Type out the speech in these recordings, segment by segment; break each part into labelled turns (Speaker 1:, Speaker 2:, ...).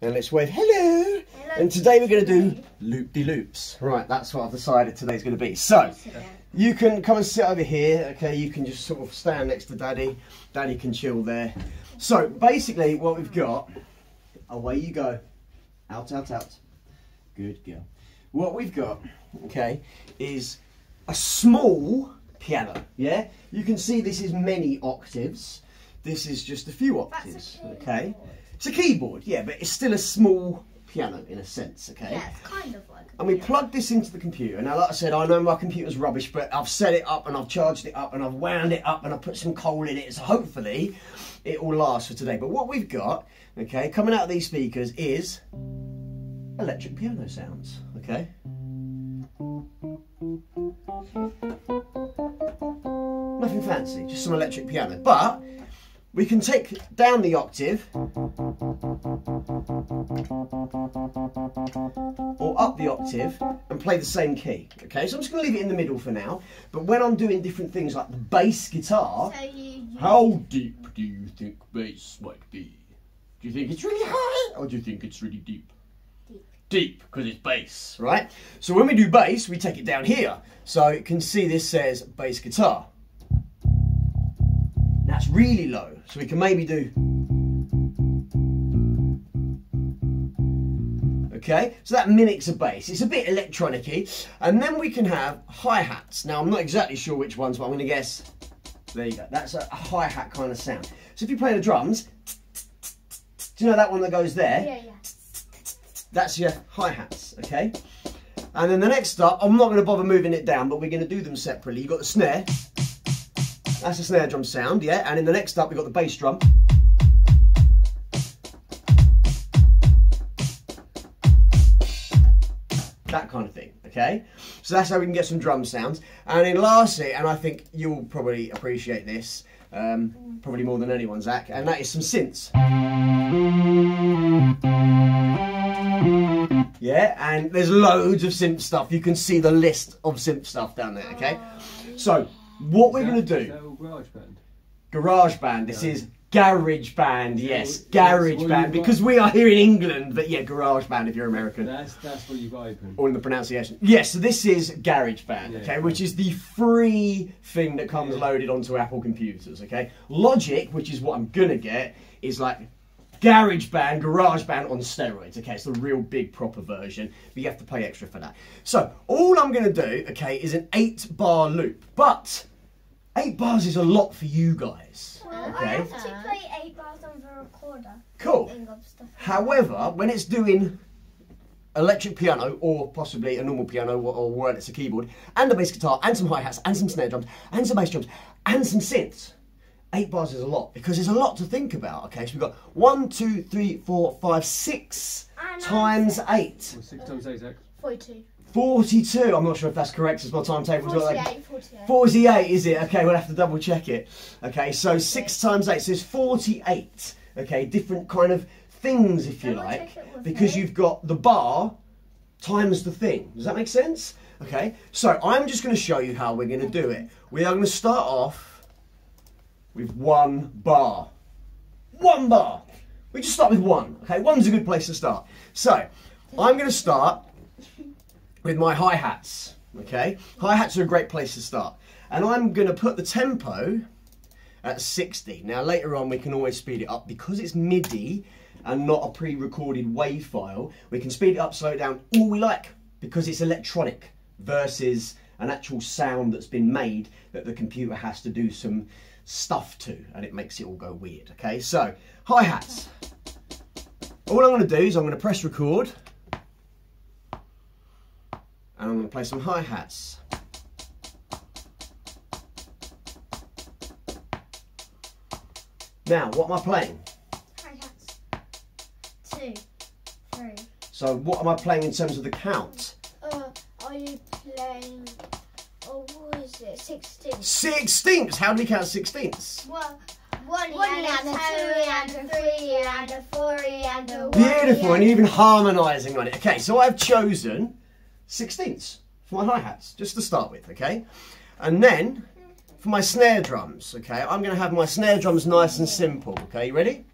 Speaker 1: And let's wave hello. And today we're going to do loop-de-loops. Right, that's what I've decided today's going to be. So, you can come and sit over here, okay? You can just sort of stand next to Daddy. Daddy can chill there. So, basically what we've got, away you go. Out, out, out. Good girl. What we've got, okay, is a small piano, yeah? You can see this is many octaves. This is just a few octaves, okay? It's a keyboard, yeah, but it's still a small piano in a sense, okay?
Speaker 2: Yeah, it's kind of like.
Speaker 1: And we plug this into the computer. Now, like I said, I know my computer's rubbish, but I've set it up and I've charged it up and I've wound it up and I've put some coal in it. So hopefully it will last for today. But what we've got, okay, coming out of these speakers is electric piano sounds, okay? Nothing fancy, just some electric piano. But we can take down the octave or up the octave and play the same key. Okay, so I'm just going to leave it in the middle for now. But when I'm doing different things like the bass guitar,
Speaker 2: So you, you
Speaker 1: how deep do you think bass might be? Do you think it's really high or do you think it's really deep?
Speaker 2: Deep.
Speaker 1: Deep, because it's bass, right? So when we do bass, we take it down here. So you can see this says bass guitar. That's really low, so we can maybe do. Okay, so that mimics a bass. It's a bit electronic-y. And then we can have hi-hats. Now, I'm not exactly sure which ones, but I'm going to guess. There you go. That's a hi-hat kind of sound. So if you play the drums, do you know that one that goes there?
Speaker 2: yeah, yeah.
Speaker 1: That's your hi-hats, okay? And then the next up, I'm not going to bother moving it down, but we're going to do them separately. You've got the snare. That's the snare drum sound, yeah? And in the next up, we've got the bass drum. That kind of thing, okay? So that's how we can get some drum sounds. And in lastly, and I think you'll probably appreciate this, um, probably more than anyone, Zach, and that is some synths. Yeah, and there's loads of synth stuff. You can see the list of synth stuff down there, okay? So, what we're going to do,
Speaker 3: Garage band.
Speaker 1: Garage Band, this is Garage Band, yes, Garage Band, because we are here in England, but yeah, Garage Band if you're American.
Speaker 3: That's that's what you've got open.
Speaker 1: Or in the pronunciation. Yes, so this is Garage Band,
Speaker 3: Yeah.
Speaker 1: okay, which is the free thing that comes
Speaker 3: Yeah.
Speaker 1: loaded onto Apple computers, okay? Logic, which is what I'm gonna get, is like Garage Band, Garage Band on steroids, okay? It's the real big proper version, but you have to pay extra for that. So, all I'm gonna do, okay, is an eight bar loop, but eight bars is a lot for you guys,
Speaker 2: Well, I have to play eight bars on the recorder.
Speaker 1: Cool.
Speaker 2: Stuff.
Speaker 1: However, when it's doing electric piano or possibly a normal piano or, or where it's a keyboard and a bass guitar and some hi-hats and some snare drums and some bass drums and some synths, eight bars is a lot because there's a lot to think about. Okay, so we've got one, two, three, four, five, six
Speaker 2: And
Speaker 1: times eight.
Speaker 3: Well, six times eight, Zach.
Speaker 2: 42.
Speaker 1: 42. I'm not sure if that's correct as my timetable's got like
Speaker 2: 48, 48.
Speaker 1: 48 is it? Okay, we'll have to double check it. Okay, so six times eight, so it's 48. Okay, different kind of things, if you
Speaker 2: Double
Speaker 1: like,
Speaker 2: check it with
Speaker 1: because
Speaker 2: me.
Speaker 1: you've got the bar times the thing. Does that make sense? Okay, so I'm just going to show you how we're going to do it. We are going to start off with one bar. One bar. We just start with one. Okay, one's a good place to start. So I'm going to start with my hi hats. Okay, hi hats are a great place to start, and I'm going to put the tempo at 60. Now later on we can always speed it up because it's MIDI and not a pre-recorded WAV file. We can speed it up, slow it down, all we like because it's electronic versus an actual sound that's been made that the computer has to do some stuff to, and it makes it all go weird. Okay, so hi hats. All I'm going to do is I'm going to press record and I'm going to play some hi hats. Now, what am I playing?
Speaker 2: Hi-hats. Two, three.
Speaker 1: So, what am I playing in terms of the count?
Speaker 2: What is it? 16.
Speaker 1: Sixteenths. How do we count sixteenths?
Speaker 2: Well, one, one and, a two and a three and a four and a one.
Speaker 1: Beautiful, and even harmonising on it. Okay, so I've chosen sixteenths for my hi hats, just to start with. Okay, and then for my snare drums. Okay, I'm going to have my snare drums nice and simple. Okay, you ready?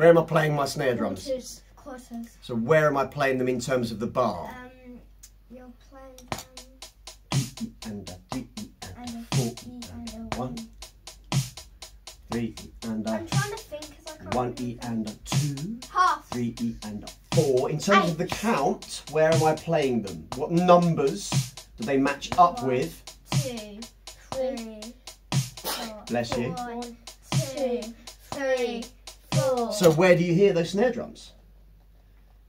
Speaker 1: Where am I playing my snare drums?
Speaker 2: Quarters. Quarters.
Speaker 1: So where am I playing them in terms of the bar?
Speaker 2: Um, you're playing um,
Speaker 1: And a three and
Speaker 2: and
Speaker 1: a four
Speaker 2: and a
Speaker 1: one. three and a
Speaker 2: I'm trying to think because I can't.
Speaker 1: one. E and a two,
Speaker 2: Half.
Speaker 1: three E and a four. In terms of the count, where am I playing them? What numbers do they match up
Speaker 2: One.
Speaker 1: with?
Speaker 2: Two. Three.
Speaker 1: Bless you.
Speaker 2: One, two, three, four.
Speaker 1: So where do you hear those snare drums?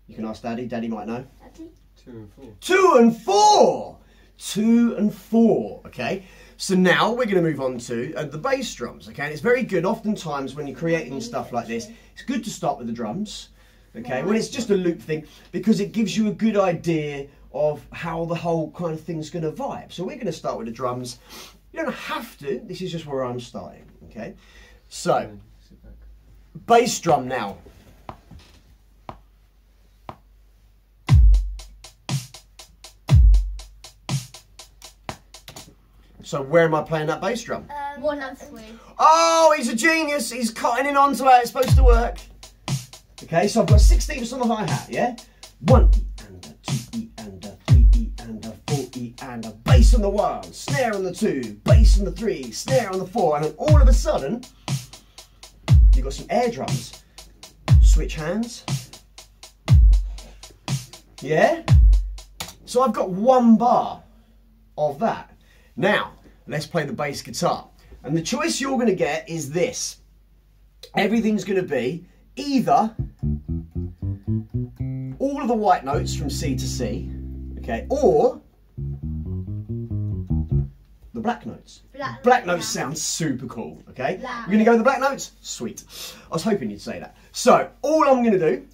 Speaker 1: You can ask Daddy. Daddy might know. Daddy.
Speaker 3: Two and four.
Speaker 1: Two and four. Two and four. Okay. So now we're going to move on to uh, the bass drums. Okay. And it's very good. Oftentimes when you're creating stuff like this, it's good to start with the drums. Okay. When it's just a loop thing, because it gives you a good idea of how the whole kind of thing's going to vibe. So we're going to start with the drums. You don't have to. This is just where I'm starting. Okay. So
Speaker 3: Then sit back.
Speaker 1: Bass drum now. So where am I playing that bass drum?
Speaker 2: Um, one and three.
Speaker 1: Oh, he's a genius. He's cutting in onto how it's supposed to work. Okay, so I've got 16ths on the hi-hat, yeah? One E and a two E and a three E and a four E and a bass on the one, snare on the two, bass on the three, snare on the four, and then all of a sudden, you've got some air drums. Switch hands. Yeah? So I've got one bar of that. Now, let's play the bass guitar. And the choice you're going to get is this. Everything's going to be either all of the white notes from C to C, okay, or the black notes.
Speaker 2: Black-
Speaker 1: Black notes sound super cool, okay?
Speaker 2: Black.
Speaker 1: We're going to go with the black notes? Sweet. I was hoping you'd say that. So, all I'm going to do,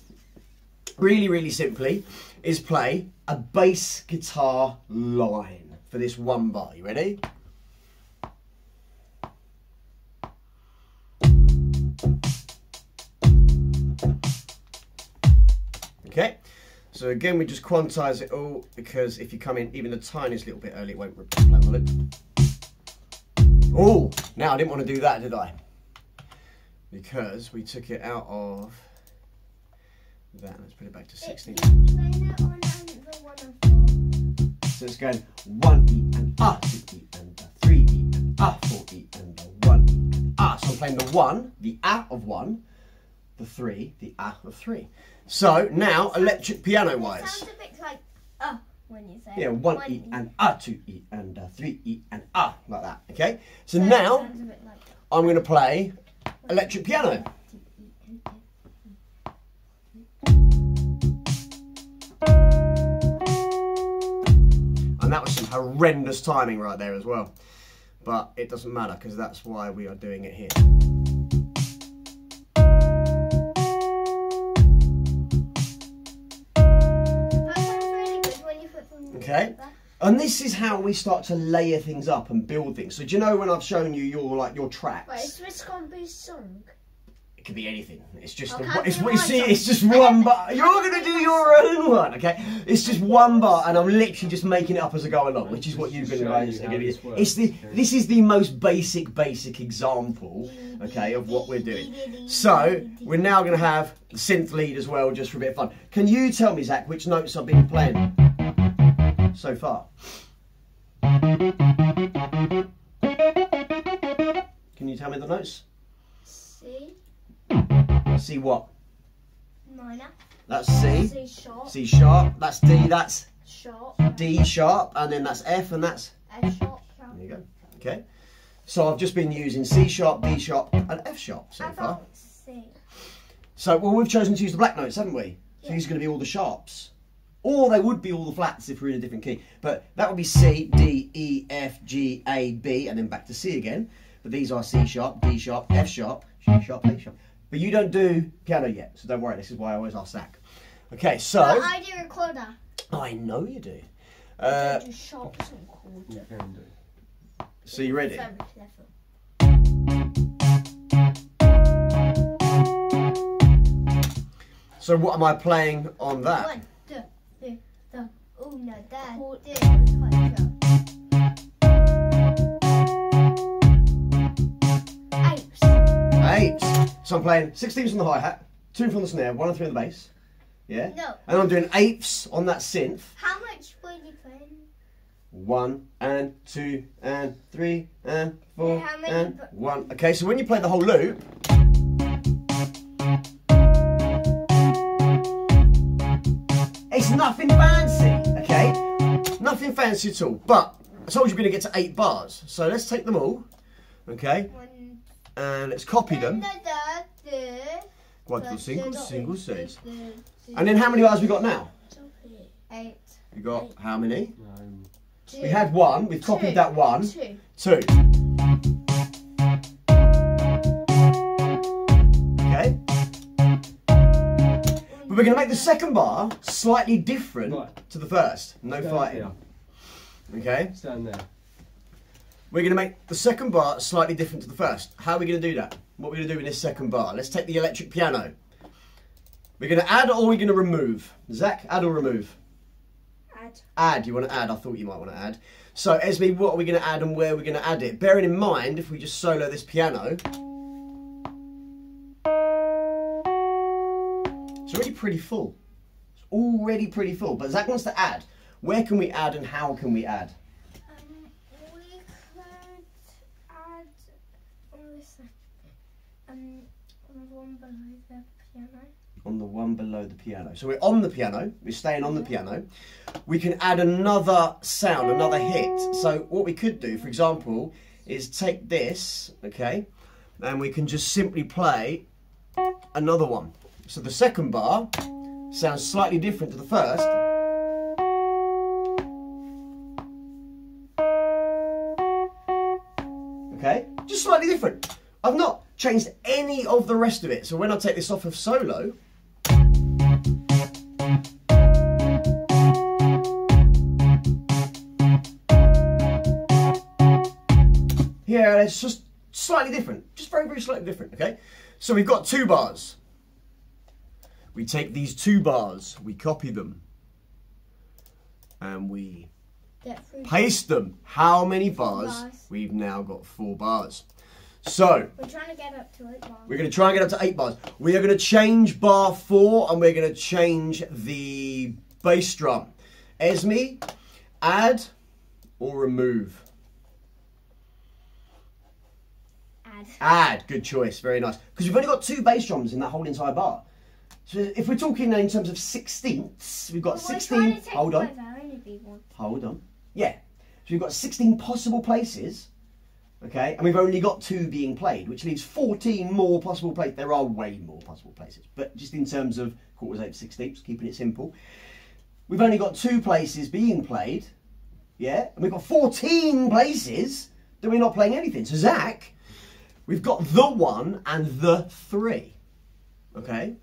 Speaker 1: really, really simply, is play a bass guitar line for this one bar. You ready? Okay, so again we just quantize it all because if you come in even the tiniest little bit early it won't reflect on it. Oh, now I didn't want to do that did I? Because we took it out of that, let's put it back to 16.
Speaker 2: Playing it on um, the one and four.
Speaker 1: So it's going one E and ah, two E and a three E and ah, four E and a one and ah. So I'm playing the one, the ah of one, the three, the ah of three. So now electric piano
Speaker 2: It
Speaker 1: wise.
Speaker 2: sounds a bit like uh when you say
Speaker 1: Yeah,
Speaker 2: it.
Speaker 1: one E and ah, two E and a three E and ah, like that. Okay. So now
Speaker 2: a bit like
Speaker 1: I'm going to play electric piano. And that was some horrendous timing right there as well. But it doesn't matter because that's why we are doing it here. Okay. And this is how we start to layer things up and build things. So do you know when I've shown you your like your tracks?
Speaker 2: Wait, is this gonna be song?
Speaker 1: It could be anything. It's just
Speaker 2: Okay,
Speaker 1: a, it's
Speaker 2: do
Speaker 1: what you see.
Speaker 2: song.
Speaker 1: It's just one bar. You're gonna do your own one, okay? It's just one bar, and I'm literally just making it up as I go along, which is what you're
Speaker 3: Just
Speaker 1: gonna guys are gonna
Speaker 3: this
Speaker 1: do. It's the this is the most basic basic example, okay, of what we're doing. So we're now gonna have the synth lead as well, just for a bit of fun. Can you tell me, Zach, which notes I've been playing so far? Can you tell me the notes?
Speaker 2: C
Speaker 1: C what?
Speaker 2: minor,
Speaker 1: That's C.
Speaker 2: C sharp,
Speaker 1: C sharp, that's D, that's
Speaker 2: sharp,
Speaker 1: D sharp, and then that's F, and that's.
Speaker 2: F sharp.
Speaker 1: There you go. Okay. So I've just been using C sharp, D sharp, and F sharp so
Speaker 2: I
Speaker 1: far.
Speaker 2: C.
Speaker 1: So, well, we've chosen to use the black notes, haven't we? So
Speaker 2: Yeah.
Speaker 1: these are going to be all the sharps. Or they would be all the flats if we're in a different key. But that would be C, D, E, F, G, A, B, and then back to C again. But these are C sharp, D sharp, F sharp, G sharp, A sharp. But you don't do piano yet, so don't worry. This is why I always ask Zach. Okay, so.
Speaker 2: But I do recorder.
Speaker 1: I know you do.
Speaker 2: I
Speaker 1: Uh,
Speaker 2: do sharps and chords.
Speaker 3: You can do.
Speaker 1: so you ready? So what am I playing on that?
Speaker 2: One, two, three, four, uno, dos, tres, cuatro. Eight.
Speaker 1: Eight. So I'm playing 16s on the hi hat, two from the snare, one and three on the bass. Yeah?
Speaker 2: No.
Speaker 1: And I'm doing eighths on that synth.
Speaker 2: How much were you playing?
Speaker 1: One and two and three and four
Speaker 2: Yeah, how many
Speaker 1: and one. Okay, so when you play the whole loop, it's nothing fancy, okay? Nothing fancy at all. But I told you we're going to get to eight bars. So let's take them all, okay? And let's copy them. Cuatro,
Speaker 2: da,
Speaker 1: cinco,
Speaker 2: da,
Speaker 1: cinco,
Speaker 2: da,
Speaker 1: seis. And then how many bars we got now?
Speaker 2: Eight.
Speaker 1: We got how many?
Speaker 2: Two.
Speaker 1: We had one. We've copied that one.
Speaker 2: Two.
Speaker 1: Two. We're going to make the second bar slightly different
Speaker 3: Right.
Speaker 1: to the first. No
Speaker 3: Stand
Speaker 1: fighting.
Speaker 3: here.
Speaker 1: Okay.
Speaker 3: Stand there.
Speaker 1: We're going to make the second bar slightly different to the first. How are we going to do that? What are we going to do in this second bar? Let's take the electric piano. We're going to add or we're going to remove? Zach, add or remove?
Speaker 2: Add.
Speaker 1: Add. You want to add? I thought you might want to add. So, Esme, what are we going to add and where are we going to add it? Bearing in mind, if we just solo this piano, it's already pretty full. It's already pretty full. But Zach wants to add. Where can we add and how can we add?
Speaker 2: Um, we could add um on the one below the piano.
Speaker 1: on the one below the piano. So we're on the piano, we're staying on the piano. We can add another sound, another hit. So what we could do, for example, is take this, okay, and we can just simply play another one. So the second bar sounds slightly different to the first. Okay, just slightly different. I've not changed any of the rest of it. So when I take this off of solo, here it's just slightly different. Just very, very slightly different, okay? So we've got two bars. We take these two bars, we copy them, and we paste them. How many bars?
Speaker 2: bars.
Speaker 1: We've now got four bars. So
Speaker 2: We're trying to get up to eight bars.
Speaker 1: we're going to try and get up to eight bars. We are going to change bar four and we're going to change the bass drum. Esme, add or remove?
Speaker 2: Add.
Speaker 1: Add. Good choice. Very nice. Because we've only got two bass drums in that whole entire bar. So if we're talking now in terms of sixteenths, we've got
Speaker 2: Well,
Speaker 1: sixteen. Hold on.
Speaker 2: away the only big one.
Speaker 1: Hold on. Yeah. So we've got 16 possible places. Okay, and we've only got two being played, which leaves 14 more possible places. There are way more possible places, but just in terms of quarters, eighths, sixteenths, keeping it simple, we've only got two places being played. Yeah, and we've got 14 places that we're not playing anything. So Zach, we've got the one and the three. Okay,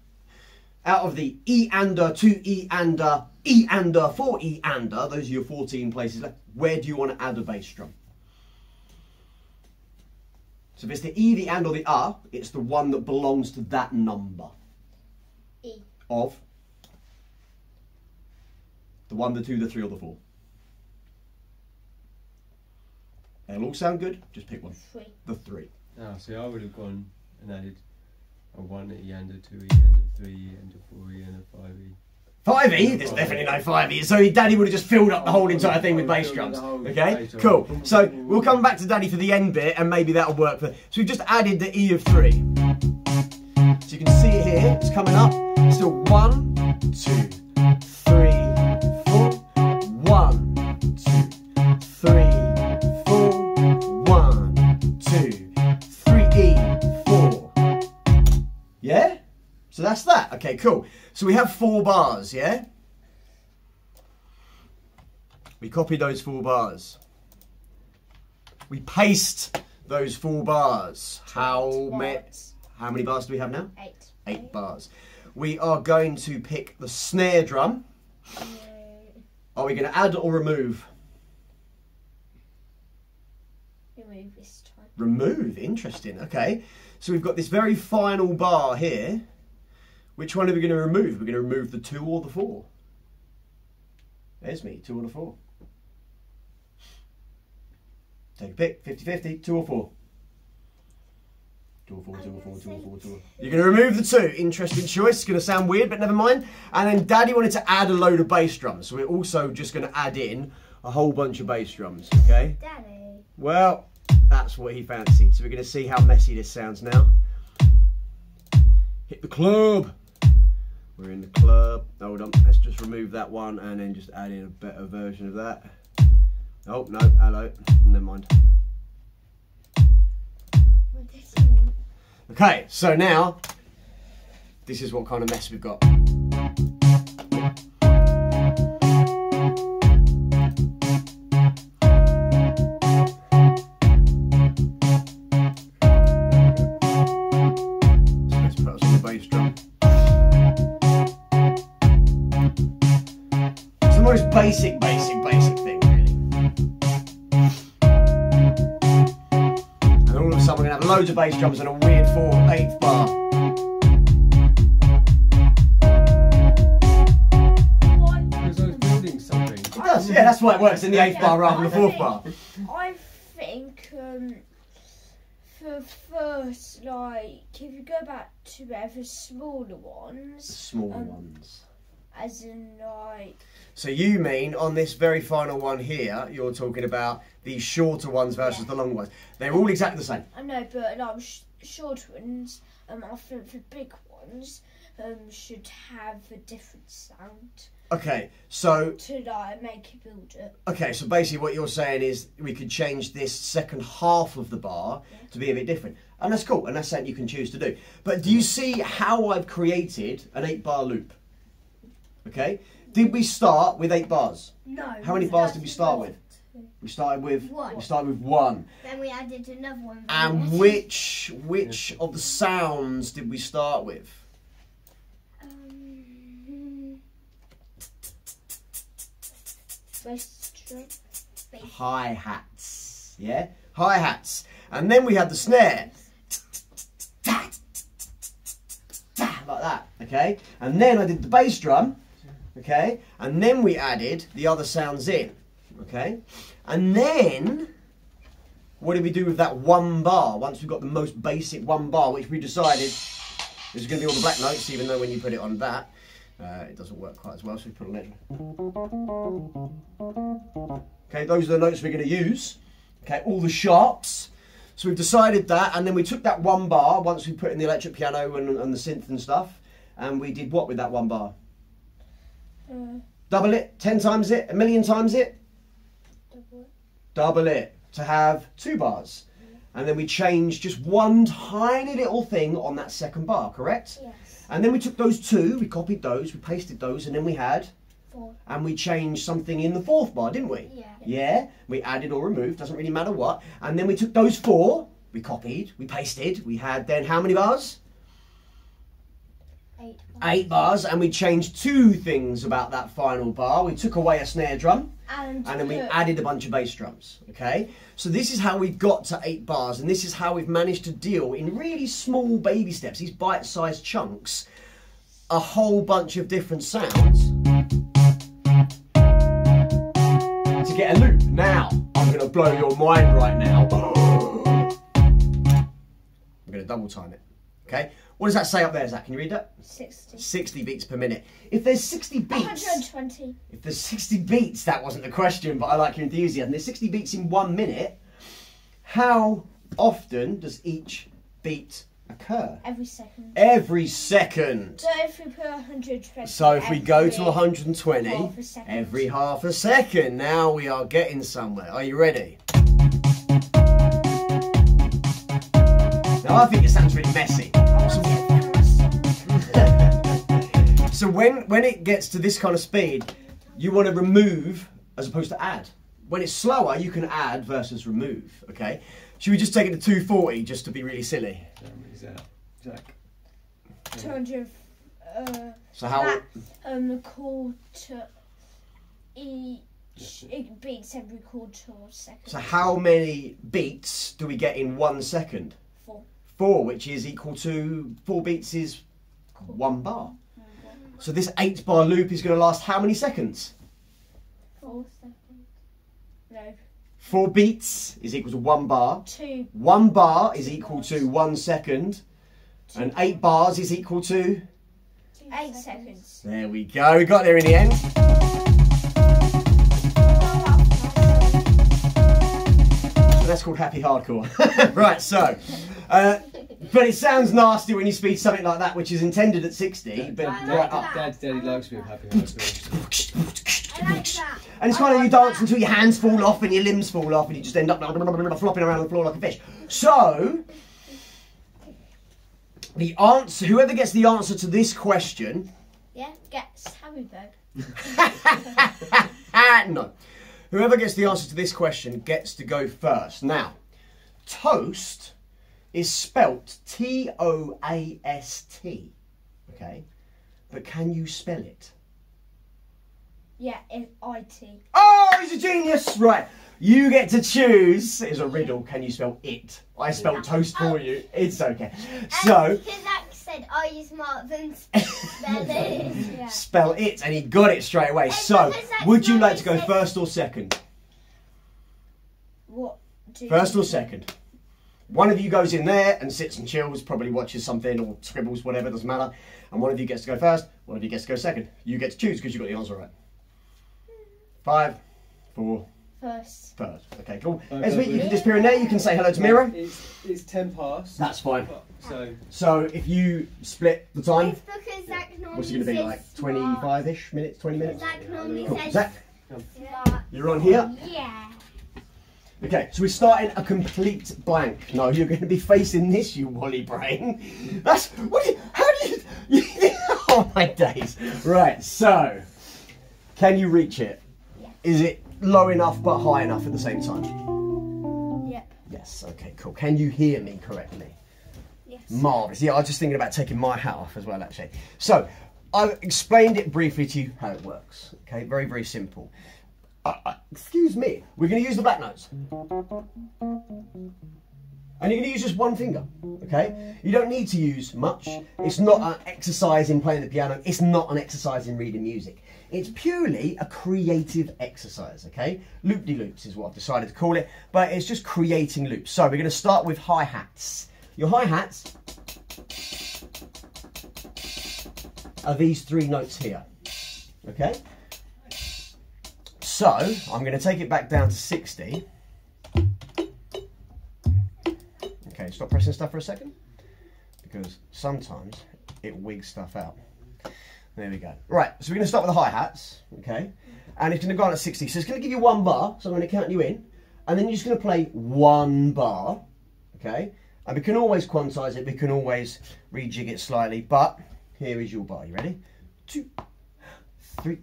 Speaker 1: out of the E and a, two E and a, E and a, four E and a, those are your 14 places left. Where do you want to add a bass drum? So if it's the E, the and, or the A, it's the one that belongs to that number
Speaker 2: E.
Speaker 1: of the one, the two, the three, or the four. They'll all sound good, just pick one.
Speaker 2: Three.
Speaker 1: The three.
Speaker 3: Ah, see, I would have gone and added a 1 E and a 2 E and a 3 E and a 4 E and a 5 E.
Speaker 1: 5e, there's oh, definitely no 5e. So Daddy would have just filled up the whole entire thing with bass drums. Okay, cool. So we'll come back to Daddy for the end bit and maybe that'll work for. So we've just added the E of 3. So you can see it here, it's coming up. Still one, two, three, four. One, two, three, Yeah? So that's that. Okay, cool. So we have four bars, yeah? We copy those four bars. We paste those four bars. How many? How many bars do we have now?
Speaker 2: Eight.
Speaker 1: Eight bars. We are going to pick the snare drum. Are we going to add or remove?
Speaker 2: Remove this time.
Speaker 1: Remove. Interesting. Okay. So we've got this very final bar here. Which one are we going to remove? We're going to remove the two or the four. There's me, two or the four. Take a pick, 50 50, two or four. Two or four, two or four, two or four, two or You're going to remove the two. Interesting choice. It's going to sound weird, but never mind. And then Daddy wanted to add a load of bass drums. So we're also just going to add in a whole bunch of bass drums, okay?
Speaker 2: Daddy.
Speaker 1: Well, that's what he fancied. So we're going to see how messy this sounds now. Hit the club. We're in the club. Hold on. Let's just remove that one and then just add in a better version of that. Oh, no. Hello. Never mind.
Speaker 2: What does he mean?
Speaker 1: Okay, so now this is what kind of mess we've got. Of bass drums and a weird four eighth bar.
Speaker 2: What?
Speaker 3: Because I was building something.
Speaker 1: It does, yeah, that's why it works in the eighth bar rather than the fourth bar.
Speaker 2: I think um, for first, like, if you go back to ever smaller
Speaker 1: The
Speaker 2: ones,
Speaker 1: smaller
Speaker 2: Um,
Speaker 1: ones.
Speaker 2: As in like,
Speaker 1: So you mean on this very final one here, you're talking about the shorter ones versus
Speaker 2: Yeah.
Speaker 1: the longer ones. They're all exactly the same.
Speaker 2: I know, but like sh- short ones, um, I think the big ones, um, should have a different sound
Speaker 1: Okay, so
Speaker 2: to like make it build it.
Speaker 1: okay, so basically what you're saying is we could change this second half of the bar to be a bit different. And that's cool, and that's something you can choose to do. But do you see how I've created an eight bar loop? Okay? Did we start with eight bars?
Speaker 2: No.
Speaker 1: How many bars did we start with? We started with
Speaker 2: One.
Speaker 1: we started with one.
Speaker 2: Then we added another one.
Speaker 1: And which which of the sounds did we start with?
Speaker 2: Um, bass drum. Bass.
Speaker 1: Hi hats. Yeah? Hi hats. And then we had the snare. Like that. Okay? And then I did the bass drum. Okay? And then we added the other sounds in. Okay? And then what did we do with that one bar once we got the most basic one bar, which we decided is going to be all the black notes, even though when you put it on that, uh, it doesn't work quite as well. So we put on it. Okay, those are the notes we're going to use. Okay, all the sharps. So we've decided that, and then we took that one bar once we put in the electric piano and, and the synth and stuff, and we did what with that one bar?
Speaker 2: Uh,
Speaker 1: Double it, ten times it, a million times it,
Speaker 2: double.
Speaker 1: double it to have two bars. And then we changed just one tiny little thing on that second bar, correct?
Speaker 2: Yes.
Speaker 1: And then we took those two, we copied those, we pasted those, and then we had,
Speaker 2: Four.
Speaker 1: and we changed something in the fourth bar, didn't we?
Speaker 2: Yeah.
Speaker 1: Yeah, we added or removed, doesn't really matter what. And then we took those four, we copied, we pasted, we had then how many bars?
Speaker 2: Eight.
Speaker 1: Eight bars, and we changed two things about that final bar. We took away a snare drum,
Speaker 2: And,
Speaker 1: and then we added a bunch of bass drums. Okay, so this is how we got to eight bars, and this is how we've managed to deal in really small baby steps, these bite-sized chunks, a whole bunch of different sounds to get a loop. Now, I'm going to blow your mind right now. I'm going to double time it. Okay, what does that say up there, Zach? Can you read that?
Speaker 2: 60.
Speaker 1: 60 beats per minute. If there's 60 beats.
Speaker 2: 120.
Speaker 1: If there's 60 beats, that wasn't the question, but I like your enthusiasm. There's 60 beats in one minute. How often does each beat occur?
Speaker 2: Every second.
Speaker 1: Every second.
Speaker 2: So if we put 120.
Speaker 1: So if we go to 120,
Speaker 2: half a second.
Speaker 1: every half a second, now we are getting somewhere. Are you ready? Now I think it sounds really messy. So when when it gets to this kind of speed, you want to remove as opposed to add. When it's slower, you can add versus remove. Okay. Should we just take it to 240 just to be really silly?
Speaker 3: How many is that?
Speaker 2: 200. Uh,
Speaker 1: So how?
Speaker 2: that, um, the quarter each. It beats every quarter or second.
Speaker 1: So how many beats do we get in one second?
Speaker 2: Four.
Speaker 1: Four, which is equal to four beats is one bar. So this eight bar loop is going to last how many seconds?
Speaker 2: Four seconds. No.
Speaker 1: Four beats is equal to one bar.
Speaker 2: Two.
Speaker 1: One bar is equal to one second. And eight bars is equal to.
Speaker 2: Eight seconds.
Speaker 1: There we go. We got there in the end. So that's called happy hardcore. right, so. Uh, but it sounds nasty when you speed something like that, which is intended at 60. But
Speaker 2: I
Speaker 1: right up.
Speaker 2: that.
Speaker 3: Dad's daddy likes me happy.
Speaker 2: I like that.
Speaker 1: And it's kind of you dance until your hands fall off and your limbs fall off and you just end up flopping around on the floor like a fish. So, the answer, whoever gets the answer to this question,
Speaker 2: Yeah, gets Hammerberg.
Speaker 1: no, whoever gets the answer to this question gets to go first. Now, toast is spelt T O A S T, okay? But can you spell it?
Speaker 2: Yeah, it's IT.
Speaker 1: Oh, he's a genius! Right, you get to choose. It's a riddle. Can you spell it? I spelled toast for you. Oh. It's okay. Um, so,
Speaker 2: His accent, are you smart than spell it? Yeah.
Speaker 1: spell it, and he got it straight away. So, would you like to go first or second?
Speaker 2: What do
Speaker 1: First
Speaker 2: you
Speaker 1: or second? One of you goes in there and sits and chills, probably watches something or scribbles, whatever, doesn't matter. And one of you gets to go first, one of you gets to go second. You get to choose because you've got the answer right. Five, four,
Speaker 2: first?
Speaker 1: first. Okay, cool.
Speaker 3: Uh, okay,
Speaker 1: Esme, uh, you
Speaker 3: we-
Speaker 1: can disappear in there. You can say hello to Mira.
Speaker 3: It's, it's 10 past.
Speaker 1: That's fine.
Speaker 3: So,
Speaker 1: So if you split the time,
Speaker 2: It's because Zach normally
Speaker 1: what's it going to be
Speaker 2: says
Speaker 1: like? 25-ish minutes, 20 minutes?
Speaker 2: Zach normally
Speaker 1: Cool.
Speaker 2: says
Speaker 1: Zach,
Speaker 2: smart.
Speaker 1: you're on here.
Speaker 2: Yeah.
Speaker 1: Okay, so we're starting a complete blank. No, you're going to be facing this, you wally brain. That's what? Do you, how do you? oh my days! Right, so can you reach it?
Speaker 2: Yes.
Speaker 1: Is it low enough but high enough at the same time?
Speaker 2: Yep.
Speaker 1: Yes. Okay. Cool. Can you hear me correctly?
Speaker 2: Yes.
Speaker 1: Marvelous. Yeah, I was just thinking about taking my hat off as well, actually. So, I've explained it briefly to you how it works. Okay, very, very simple. Uh, uh, excuse me. We're going to use the black notes. And you're going to use just one finger, okay? You don't need to use much. It's not an exercise in playing the piano. It's not an exercise in reading music. It's purely a creative exercise, okay? Loop-de-loops is what I've decided to call it, but it's just creating loops. So we're going to start with hi-hats. Your hi-hats are these three notes here, okay? So I'm going to take it back down to 60. Okay, stop pressing stuff for a second because sometimes it wigs stuff out. There we go. Right, so we're going to start with the hi-hats, okay? And it's going to go on at 60. So it's going to give you one bar, so I'm going to count you in. And then you're just going to play one bar, okay? And we can always quantize it, we can always rejig it slightly, but here is your bar. You ready? Two, three.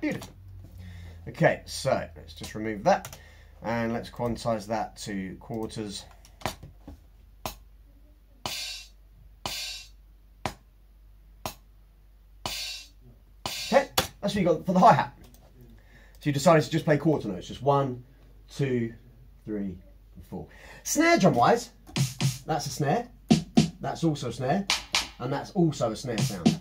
Speaker 1: Beautiful. Okay, so let's just remove that and let's quantize that to quarters. Okay, that's what you got for the hi-hat. So you decided to just play quarter notes, just one, two, three, and four. Snare drum wise, that's a snare, that's also a snare, and that's also a snare sound.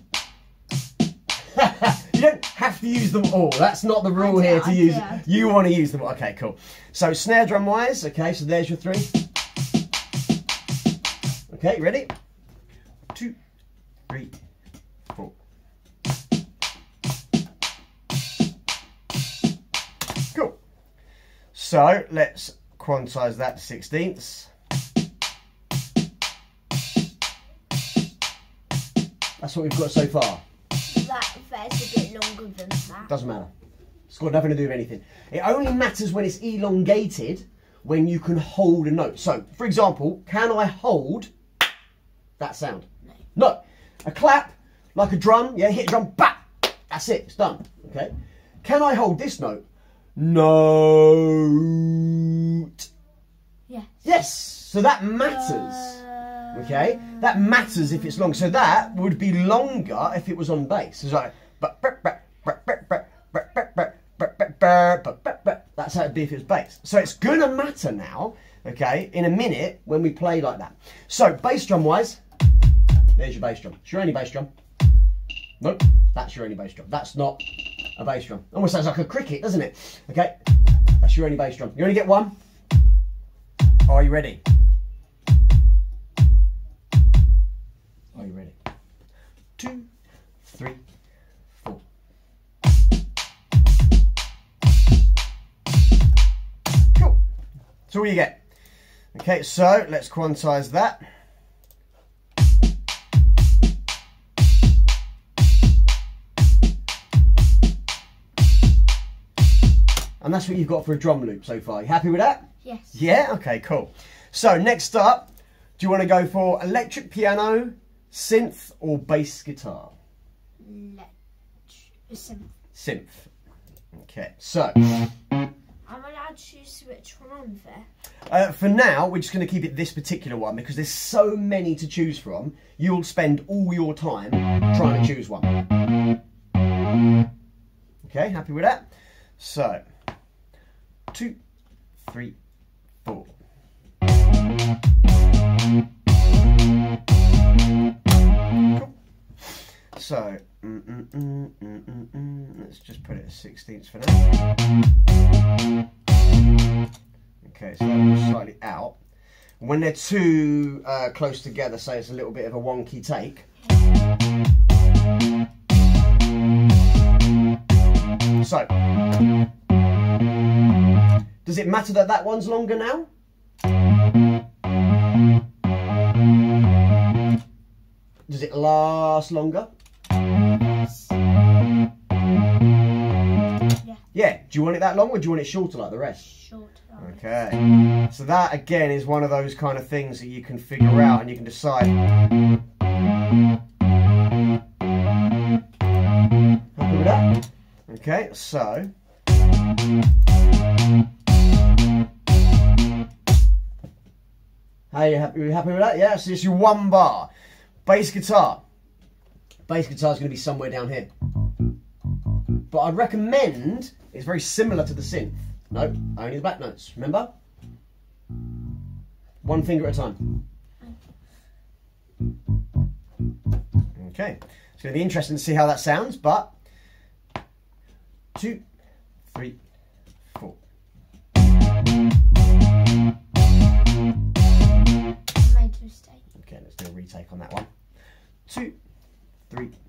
Speaker 1: you don't have to use them all. That's not the rule here to
Speaker 2: I
Speaker 1: use. You want to use them. Okay, cool. So snare drum wise, okay. So there's your three. Okay, ready? Two, three, four. Cool. So let's quantize that to sixteenths. That's what we've got so far.
Speaker 2: That verse a bit longer than that.
Speaker 1: Doesn't matter. It's got nothing to do with anything. It only matters when it's elongated, when you can hold a note. So, for example, can I hold that sound? No. A clap, like a drum, yeah, hit a drum, bap. That's it, it's done. Okay. Can I hold this note? Note.
Speaker 2: Yes.
Speaker 1: Yes. So that matters. Uh, Okay, that matters if it's long. So that would be longer if it was on bass. It's like that's how it'd be if it was bass. So it's gonna matter now. Okay, in a minute when we play like that. So bass drum wise, there's your bass drum. It's your only bass drum. Nope, that's your only bass drum. That's not a bass drum. Almost sounds like a cricket, doesn't it? Okay, that's your only bass drum. You only get one. Are you ready? Are you ready? Two, three, four. Cool. That's all you get. Okay, so let's quantize that. And that's what you've got for a drum loop so far. You happy with that?
Speaker 2: Yes.
Speaker 1: Yeah? Okay, cool. So next up, do you want to go for electric piano, synth, or bass guitar?
Speaker 2: Listen.
Speaker 1: Synth. Okay, so
Speaker 2: I'm allowed to choose which one there.
Speaker 1: uh, for now, we're just going to keep it this particular one because there's so many to choose from. You'll spend all your time trying to choose one. Okay, happy with that? So, two, three, four. So, mm, mm, mm, mm, mm, mm. let's just put it as sixteenths for now. Okay, so that slightly out. When they're too uh, close together, say it's a little bit of a wonky take. So, does it matter that that one's longer now? Does it last longer? Yeah. Do you want it that long or do you want it shorter like the rest?
Speaker 2: Short. arm.
Speaker 1: Okay. So that again is one of those kind of things that you can figure out and you can decide. Happy with that? Okay, so. Are you happy? are You happy with that? Yeah. So it's your one bar, bass guitar. Bass guitar is going to be somewhere down here. But I'd recommend it's very similar to the synth. No, only the back notes. Remember? One finger at a time. Okay. It's going to be interesting to see how that sounds, but two, three, four.
Speaker 2: I made a mistake.
Speaker 1: Okay, let's do a retake on that one. Two, three, four.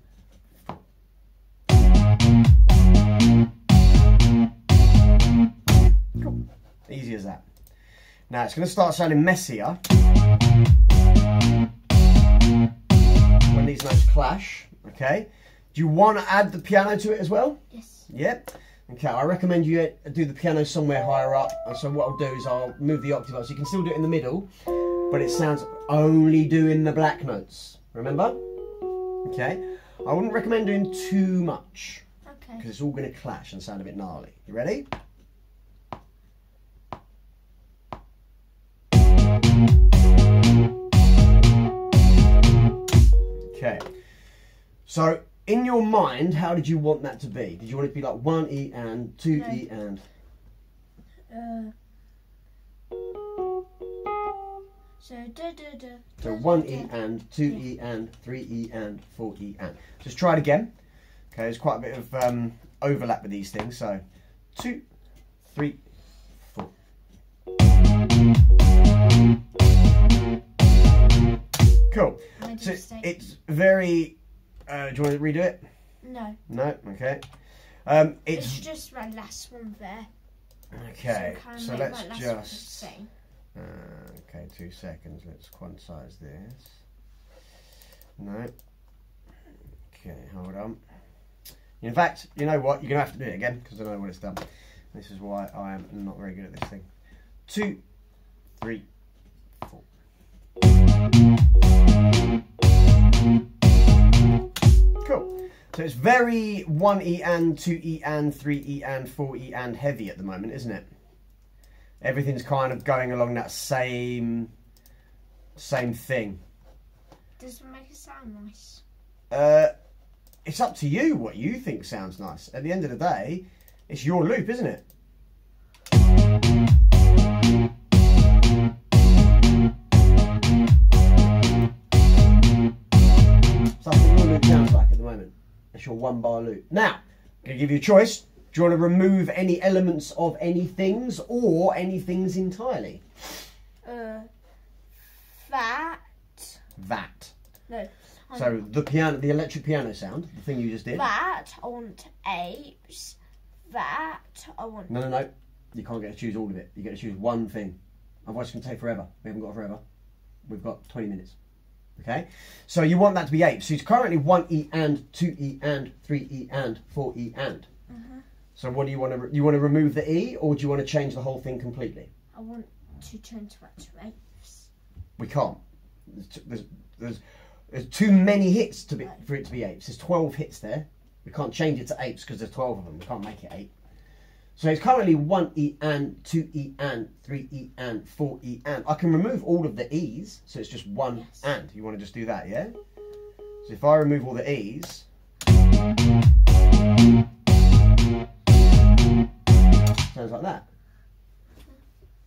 Speaker 1: Cool. Easy as that. Now it's going to start sounding messier when these notes clash. Okay. Do you want to add the piano to it as well?
Speaker 2: Yes.
Speaker 1: Yep. Okay, I recommend you do the piano somewhere higher up. And so what I'll do is I'll move the octave up so you can still do it in the middle, but it sounds only doing the black notes. Remember? Okay. I wouldn't recommend doing too much
Speaker 2: Okay.
Speaker 1: because it's all going to clash and sound a bit gnarly. You ready? Okay. So, in your mind, how did you want that to be? Did you want it to be like one E and two
Speaker 2: No.
Speaker 1: E and?
Speaker 2: Uh. So da da da.
Speaker 1: So one E and two E and three E and four E and. Just try it again. Okay, there's quite a bit of um, overlap with these things. So two, three, four. Cool. So it's very. Uh, do you want to redo it?
Speaker 2: no,
Speaker 1: No. Okay. Um,
Speaker 2: it's
Speaker 1: it's
Speaker 2: just my last one there.
Speaker 1: okay.
Speaker 2: So,
Speaker 1: So let's
Speaker 2: my last one
Speaker 1: just. Okay, two seconds. Let's quantize this. No. Okay, hold on. In fact, you know what? You're going to have to do it again because I don't know what it's done. This is why I am not very good at this thing. Two, three, four. Cool. So it's very 1E and 2E and 3E and 4E and heavy at the moment, isn't it? Everything's kind of going along that same same thing.
Speaker 2: Does it make it sound nice?
Speaker 1: Uh, it's up to you what you think sounds nice. At the end of the day, it's your loop, isn't it? So that's what your loop sounds like at the moment. That's your one bar loop. Now, I'm going to give you a choice. Do you want to remove any elements of any things or any things entirely?
Speaker 2: Uh, that.
Speaker 1: That.
Speaker 2: No. I
Speaker 1: So the piano, the electric piano sound, the thing you just did.
Speaker 2: That. I want apes. That. I want.
Speaker 1: No, no, no. You can't get to choose all of it. You get to choose one thing. Otherwise, it's going to take forever. We haven't got forever. We've got 20 minutes. Okay? So you want that to be eight. So it's currently 1E and 2E and 3E and 4E and. So what do you want to... You want to remove the E or do you want to change the whole thing completely?
Speaker 2: I want to change that to apes.
Speaker 1: We can't. There's, t- there's, there's, there's too many hits to be, for it to be apes. There's 12 hits there. We can't change it to apes because there's 12 of them. We can't make it eight. So it's currently 1E and 2E and 3E and 4E and. I can remove all of the E's, so it's just one
Speaker 2: Yes.
Speaker 1: and. You want to just do that, yeah? So if I remove all the E's. Sounds like that.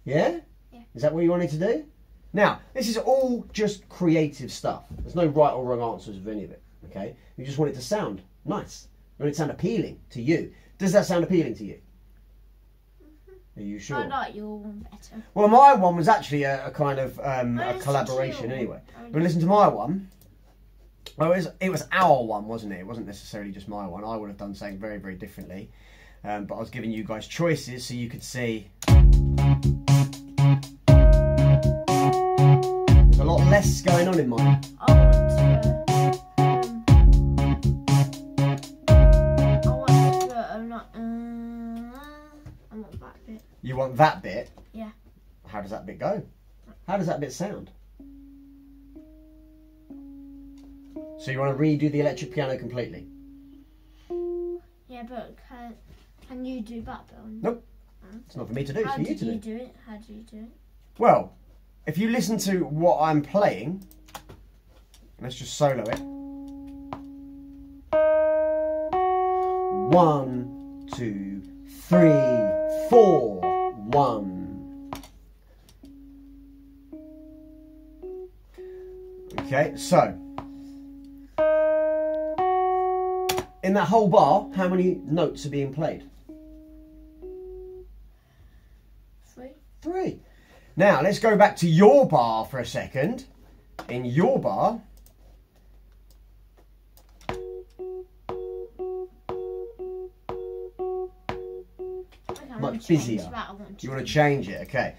Speaker 1: Yeah?
Speaker 2: Yeah.
Speaker 1: Is that what you wanted to do? Now, this is all just creative stuff. There's no right or wrong answers of any of it. Okay? You just want it to sound nice. You want it to sound appealing to you. Does that sound appealing to you? Are you sure?
Speaker 2: I like your one better.
Speaker 1: Well, my one was actually a, a kind of um, a collaboration anyway. But listen to my one. Well, it was, it was our one, wasn't it? It wasn't necessarily just my one. I would have done something very, very differently. Um, but I was giving you guys choices so you could see. There's a lot less going on in mine.
Speaker 2: I want to. Um, I want to put a not. Uh, I want that bit.
Speaker 1: You want that bit?
Speaker 2: Yeah.
Speaker 1: How does that bit go? How does that bit sound? So you want to redo the electric piano completely?
Speaker 2: Yeah, but can can you do that on-
Speaker 1: Nope. It's not for me to do, it's
Speaker 2: How
Speaker 1: for you
Speaker 2: did
Speaker 1: to
Speaker 2: you
Speaker 1: do.
Speaker 2: do it? How do you do it?
Speaker 1: Well, if you listen to what I'm playing, let's just solo it. One, two, three, four, one. Okay, so in that whole bar, how many notes are being played?
Speaker 2: Three.
Speaker 1: Now let's go back to your bar for a second. In your bar,
Speaker 2: Okay,
Speaker 1: Much
Speaker 2: want to change
Speaker 1: busier.
Speaker 2: Want
Speaker 1: you want to change it, okay?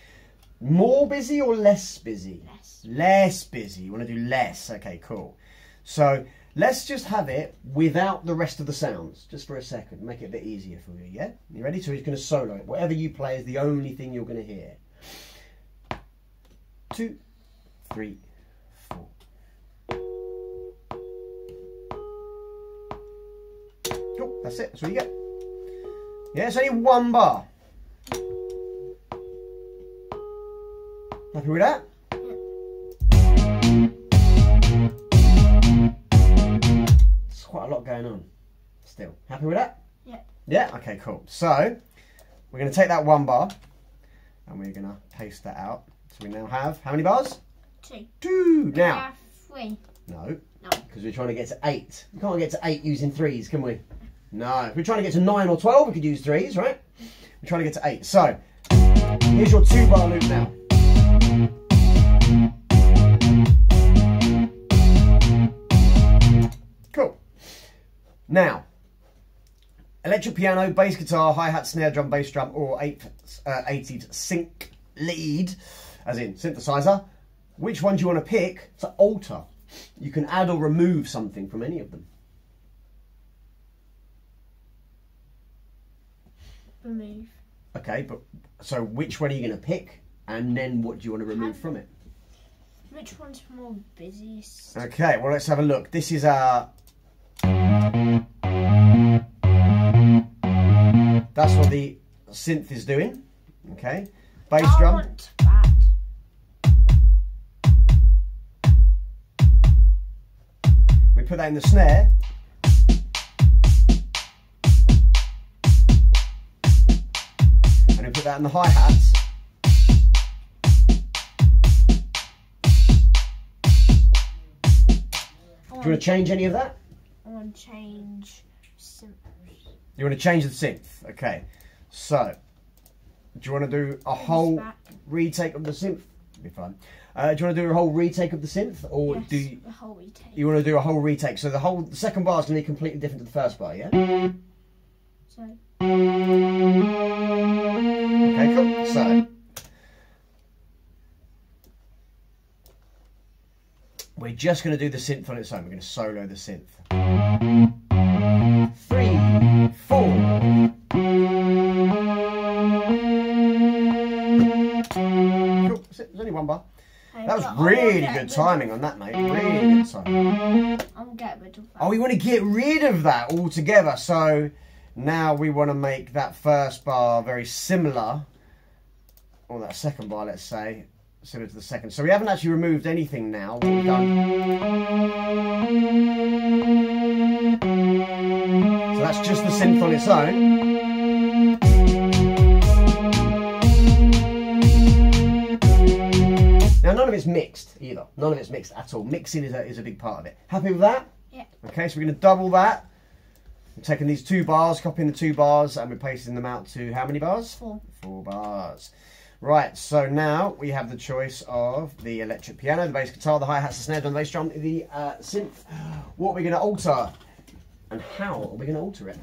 Speaker 1: More busy or less busy?
Speaker 2: less.
Speaker 1: Less busy. You want to do less. Okay, cool. So let's just have it without the rest of the sounds, just for a second. Make it a bit easier for you, yeah? You ready? So he's going to solo it. Whatever you play is the only thing you're going to hear. Two, three, four. Cool. That's it. That's what you get. Yeah, it's only one bar. Happy with that? Lot going on still. Happy with that?
Speaker 2: Yeah.
Speaker 1: Yeah? Okay, cool. So, we're going to take that one bar and we're going to paste that out. So we now have, how many bars?
Speaker 2: Two.
Speaker 1: Two. Now,
Speaker 2: three.
Speaker 1: no,
Speaker 2: No.
Speaker 1: because we're trying to get to eight. We can't get to eight using threes, can we? No. If we're trying to get to nine or twelve, we could use threes, right? We're trying to get to eight. So, here's your two bar loop now. Now, electric piano, bass guitar, hi hat, snare drum, bass drum, or eight, uh, 80s synth lead, as in synthesizer. Which one do you want to pick to alter? You can add or remove something from any of them.
Speaker 2: Remove.
Speaker 1: Okay, but so which one are you going to pick? And then what do you want to remove from it?
Speaker 2: Which one's more busiest?
Speaker 1: Okay, well, let's have a look. This is our. That's what the synth is doing. Okay, bass
Speaker 2: I
Speaker 1: drum. We put that in the snare. And we put that in the hi hats. Do you want to change any of that?
Speaker 2: I want to change some.
Speaker 1: You want to change the synth? Okay. So, do you want to do a whole retake of the synth? Be fun. Uh, do you want to do a whole retake of the synth, or
Speaker 2: Yes,
Speaker 1: do you,
Speaker 2: the whole retake.
Speaker 1: you want to do a whole retake? So the whole the second bar is going to be completely different to the first bar, yeah?
Speaker 2: So
Speaker 1: Okay, cool. So we're just going to do the synth on its own. We're going to solo the synth. That was
Speaker 2: but I will
Speaker 1: really good timing on that, mate. Really good timing.
Speaker 2: I'll get rid of that.
Speaker 1: Oh, we want to get rid of that altogether. So now we want to make that first bar very similar, or that second bar, let's say, similar to the second. So we haven't actually removed anything now. What we've done. That's just the synth on its own. Now none of it's mixed either. None of it's mixed at all. Mixing is a, is a big part of it. Happy with that?
Speaker 2: Yeah.
Speaker 1: Okay, so we're going to double that. We're taking these two bars, copying the two bars, and we're pasting them out to how many bars?
Speaker 2: Four.
Speaker 1: Four bars. Right, so now we have the choice of the electric piano, the bass guitar, the hi-hats, the snare drum, the bass drum, the uh, synth. What are we going to alter? And how are we going to alter it?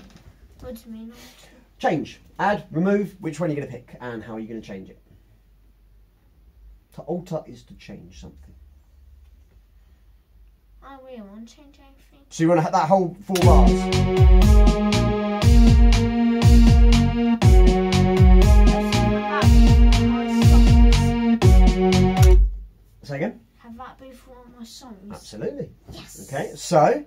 Speaker 2: What do you mean? alter?
Speaker 1: Change, add, remove, which one are you going to pick, and how are you going to change it? To alter is to change something.
Speaker 2: I really want to change anything.
Speaker 1: So you want to have that whole four bars? Say again?
Speaker 2: Have that be for all my songs.
Speaker 1: Absolutely.
Speaker 2: Yes.
Speaker 1: Okay, so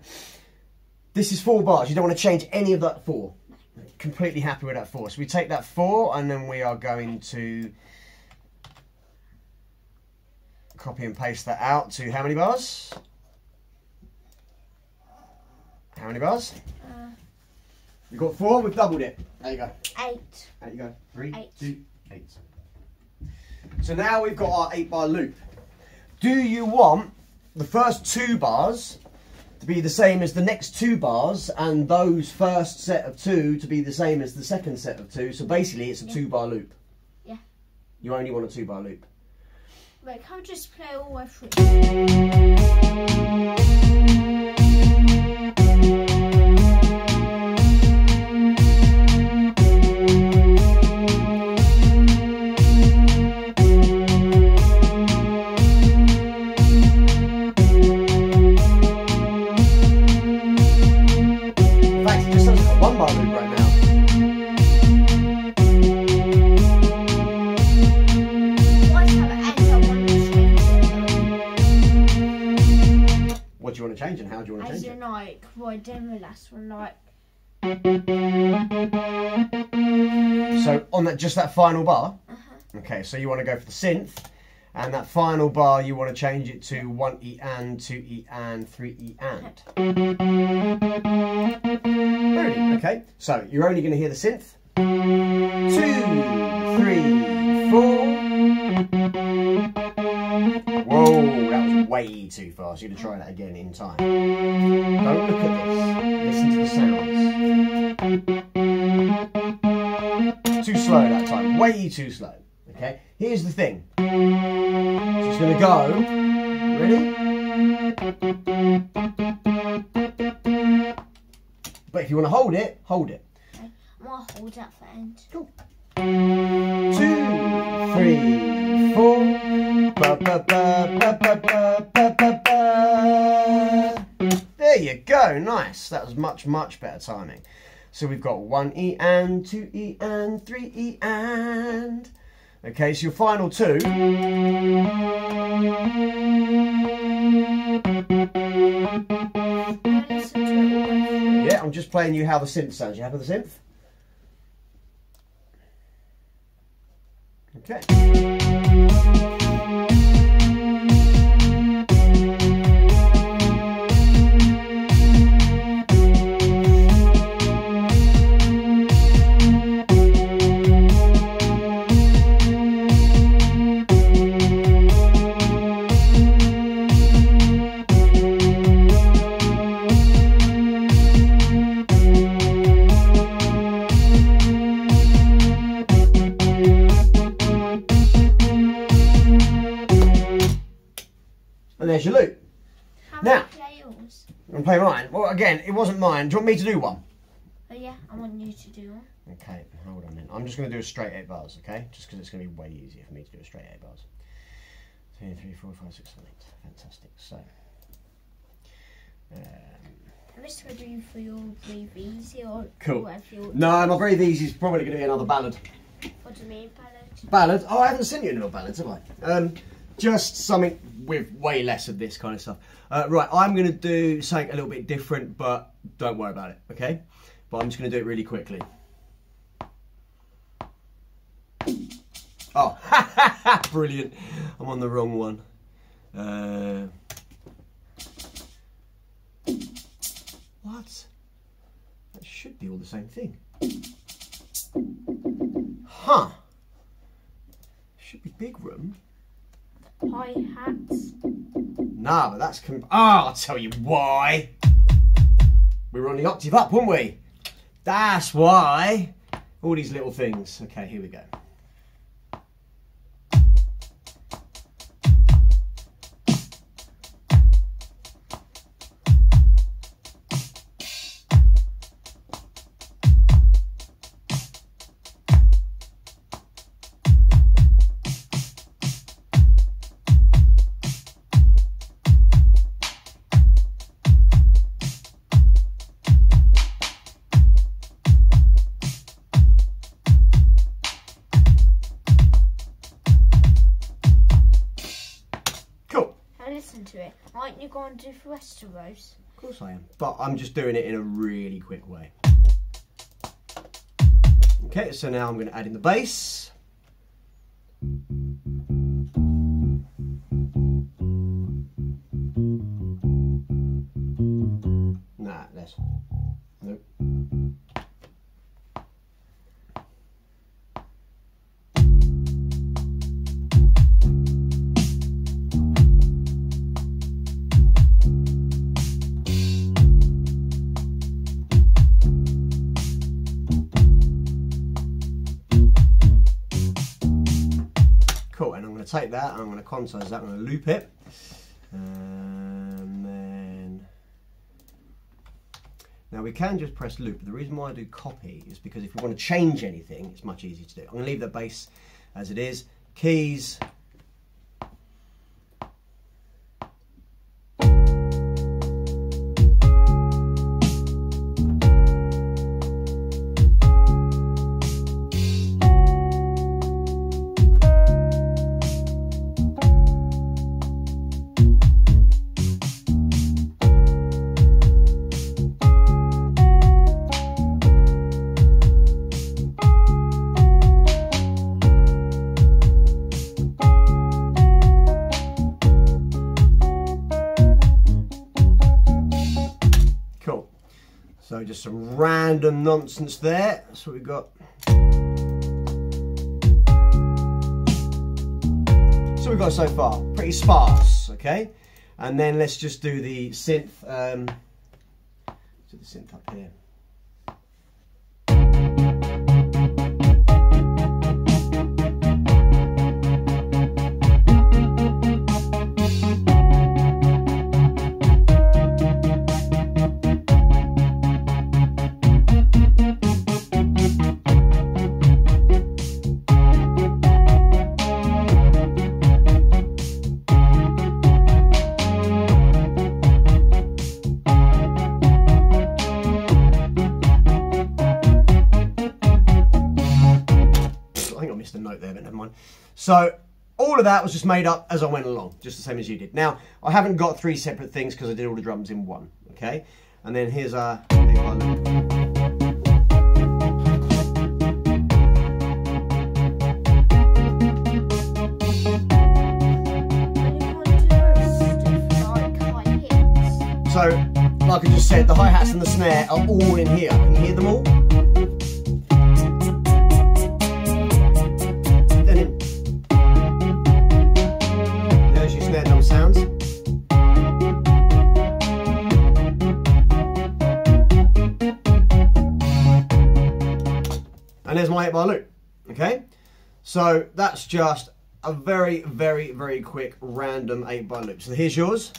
Speaker 1: this is four bars. You don't want to change any of that four. Completely happy with that four. So we take that four and then we are going to copy and paste that out to how many bars? How many bars?
Speaker 2: Uh,
Speaker 1: We've got four, we've doubled it. There you go.
Speaker 2: eight.
Speaker 1: There you go. Three,
Speaker 2: Eight.
Speaker 1: two, eight. So now we've got our eight bar loop. Do you want the first two bars to be the same as the next two bars and those first set of two to be the same as the second set of two? So basically it's a
Speaker 2: Yeah.
Speaker 1: two bar loop.
Speaker 2: Yeah.
Speaker 1: You only want a two bar loop.
Speaker 2: Wait, can I just play all the way through?
Speaker 1: Like,
Speaker 2: what I did with the last one, like,
Speaker 1: So on that, just that final bar.
Speaker 2: uh-huh.
Speaker 1: Okay, so you want to go for the synth, and that final bar you want to change it to one E and, two E and, three E and. Brilliant. Okay, so you're only going to hear the synth. Two, three, way too fast. You're going to try that again in time. Don't look at this. Listen to the sounds. Too slow that time. Way too slow. Okay, here's the thing. So it's going to go. Ready? But if you want to hold it, hold it. Okay.
Speaker 2: I'm gonna hold that for end.
Speaker 1: Two, three, four. Ba, ba, ba, ba, ba, ba, ba, ba, ba. There you go. Nice. That was much, much better timing. So we've got one E and, two E and, three E and. Okay, so your final two. Yeah, I'm just playing you how the synth sounds. You happy with the synth? Okay. It wasn't mine. Do you want me to do one?
Speaker 2: Oh yeah, I want you to do one.
Speaker 1: Okay, hold on then. I'm just going to do a straight eight bars, okay? Just because it's going to be way easier for me to do a straight eight bars. Two, three, four, five, six, seven, eight. Fantastic. So, um,
Speaker 2: I'm just gonna do for your breathe easy or
Speaker 1: Cool.
Speaker 2: you
Speaker 1: no, my breathe easy is probably going to be another ballad.
Speaker 2: What do you mean, ballad?
Speaker 1: Ballad? Oh, I haven't sent you any more ballads, have I? Um, just something with way less of this kind of stuff. Uh, right, I'm going to do something a little bit different, but don't worry about it, okay? But I'm just going to do it really quickly. Oh, brilliant. I'm on the wrong one. Uh, what? That should be all the same thing. Huh. Should be big room.
Speaker 2: Hi hats.
Speaker 1: Nah, but that's. Com- oh, I'll tell you why. We were on the octave up, weren't we? That's why. All these little things. Okay, here we go.
Speaker 2: Aren't you going to rest of
Speaker 1: course I am. But I'm just doing it in a really quick way. Okay, so now I'm going to add in the bass. Take that, I'm going to quantize that, I'm going to loop it. And then. Now we can just press loop, the reason why I do copy is because if we want to change anything, it's much easier to do. I'm going to leave the bass as it is. Keys. Random nonsense there. That's what we've got. So we've got so far. Pretty sparse, okay? And then let's just do the synth. Um, do the synth up here. So all of that was just made up as I went along, just the same as you did. Now I haven't got three separate things because I did all the drums in one. Okay, and then here's
Speaker 2: hits.
Speaker 1: So, like I just said, the hi hats and the snare are all in here. Can you hear them all? And there's my 8 bar loop. Okay? So that's just a very, very, very quick random 8 bar loop. So here's yours.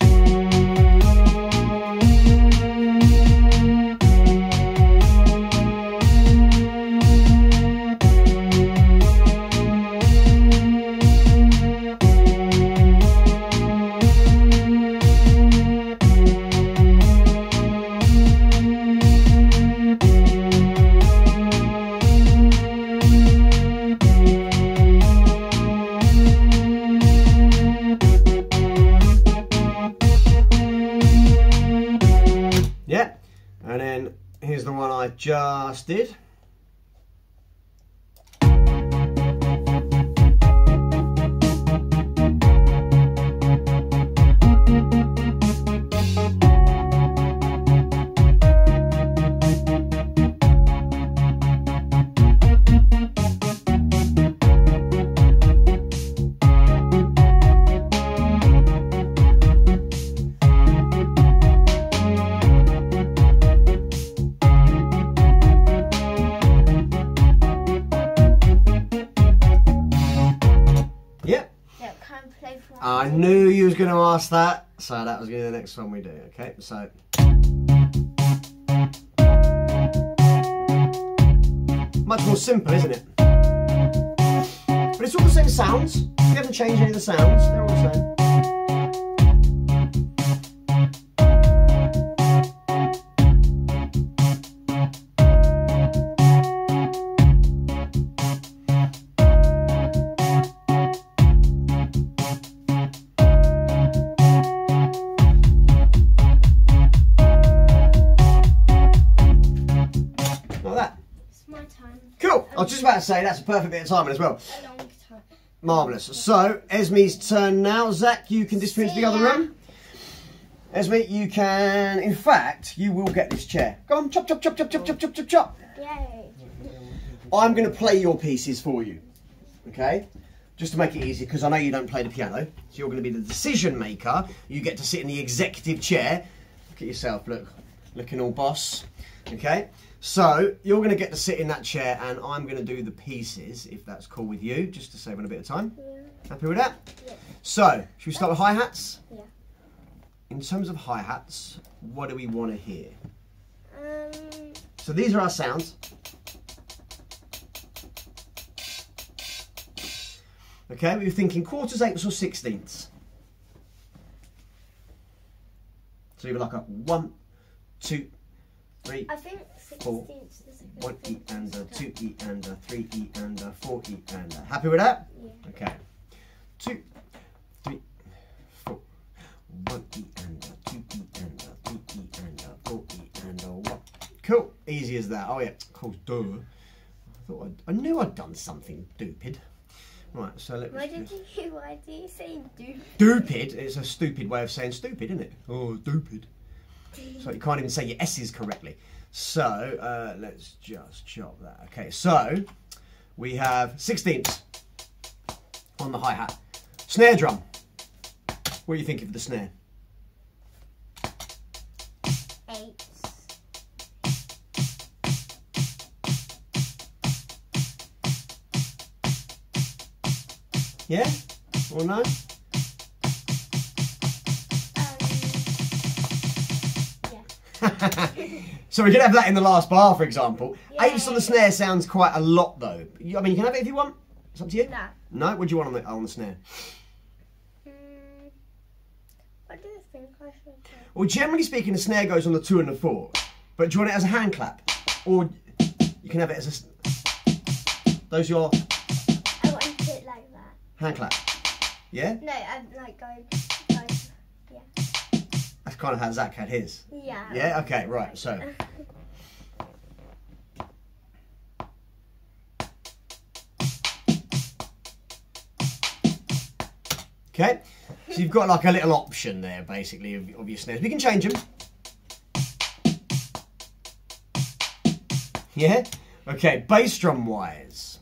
Speaker 1: I just did. Knew you was going to ask that, so that was going to be the next one we do. Okay, so. Much more simple, isn't it? But it's all the same sounds. We haven't changed any of the sounds. They're all the same. To say that's a perfect bit of timing as well.
Speaker 2: A long time.
Speaker 1: Marvellous. So, Esme's turn now. Zach, you can disappear into the other room. Esme, you can. In fact, you will get this chair. Go on, chop, chop, chop, chop, chop, chop, chop, chop, chop.
Speaker 2: Yay.
Speaker 1: I'm going to play your pieces for you. Okay? Just to make it easy, because I know you don't play the piano. So you're going to be the decision maker. You get to sit in the executive chair. Look at yourself, look. Looking all boss. Okay? So, you're going to get to sit in that chair, and I'm going to do the pieces, if that's cool with you, just to save on a bit of time.
Speaker 2: Yeah.
Speaker 1: Happy with that?
Speaker 2: Yeah.
Speaker 1: So, should we start with hi hats?
Speaker 2: Yeah.
Speaker 1: In terms of hi hats, what do we want to hear?
Speaker 2: Um.
Speaker 1: So, these are our sounds. Okay, we were thinking quarters, eighths, or sixteenths. So, you were like a one, two, three,
Speaker 2: I think
Speaker 1: Four.
Speaker 2: 16th is a good
Speaker 1: one E and a two E and a three E and a four E and a. Happy with that?
Speaker 2: Yeah.
Speaker 1: Okay. Two, three, four, one E and a two E and a three E and a four E and a one. Cool. Easy as that. Oh yeah. Cool. Duh. I thought I'd, I knew I'd done something stupid. Right. So let
Speaker 2: Why did you? Why do you say stupid?
Speaker 1: Stupid. It's a stupid way of saying stupid, isn't it? Oh, stupid. So you can't even say your S's correctly. So uh, let's just chop that. Okay, so we have sixteenths on the hi hat. Snare drum. What do you think of the snare?
Speaker 2: Eight.
Speaker 1: Yeah or no? so we can have that in the last bar, for example. Eighths on the snare sounds quite a lot, though. I mean, you can have it if you want. It's up to you.
Speaker 2: Nah.
Speaker 1: No. What do you want on the on the snare?
Speaker 2: Mm, what do you think I should do?
Speaker 1: Well, generally speaking, the snare goes on the two and the four. But do you want it as a hand clap, or you can have it as a those your
Speaker 2: I want it like that.
Speaker 1: hand clap? Yeah,
Speaker 2: No, I'm like going.
Speaker 1: That's kind of how Zach had his.
Speaker 2: Yeah.
Speaker 1: Yeah. Okay. Right. So. Okay, so you've got like a little option there, basically, of, of your snares. We can change them. Yeah? Okay, bass drum wise.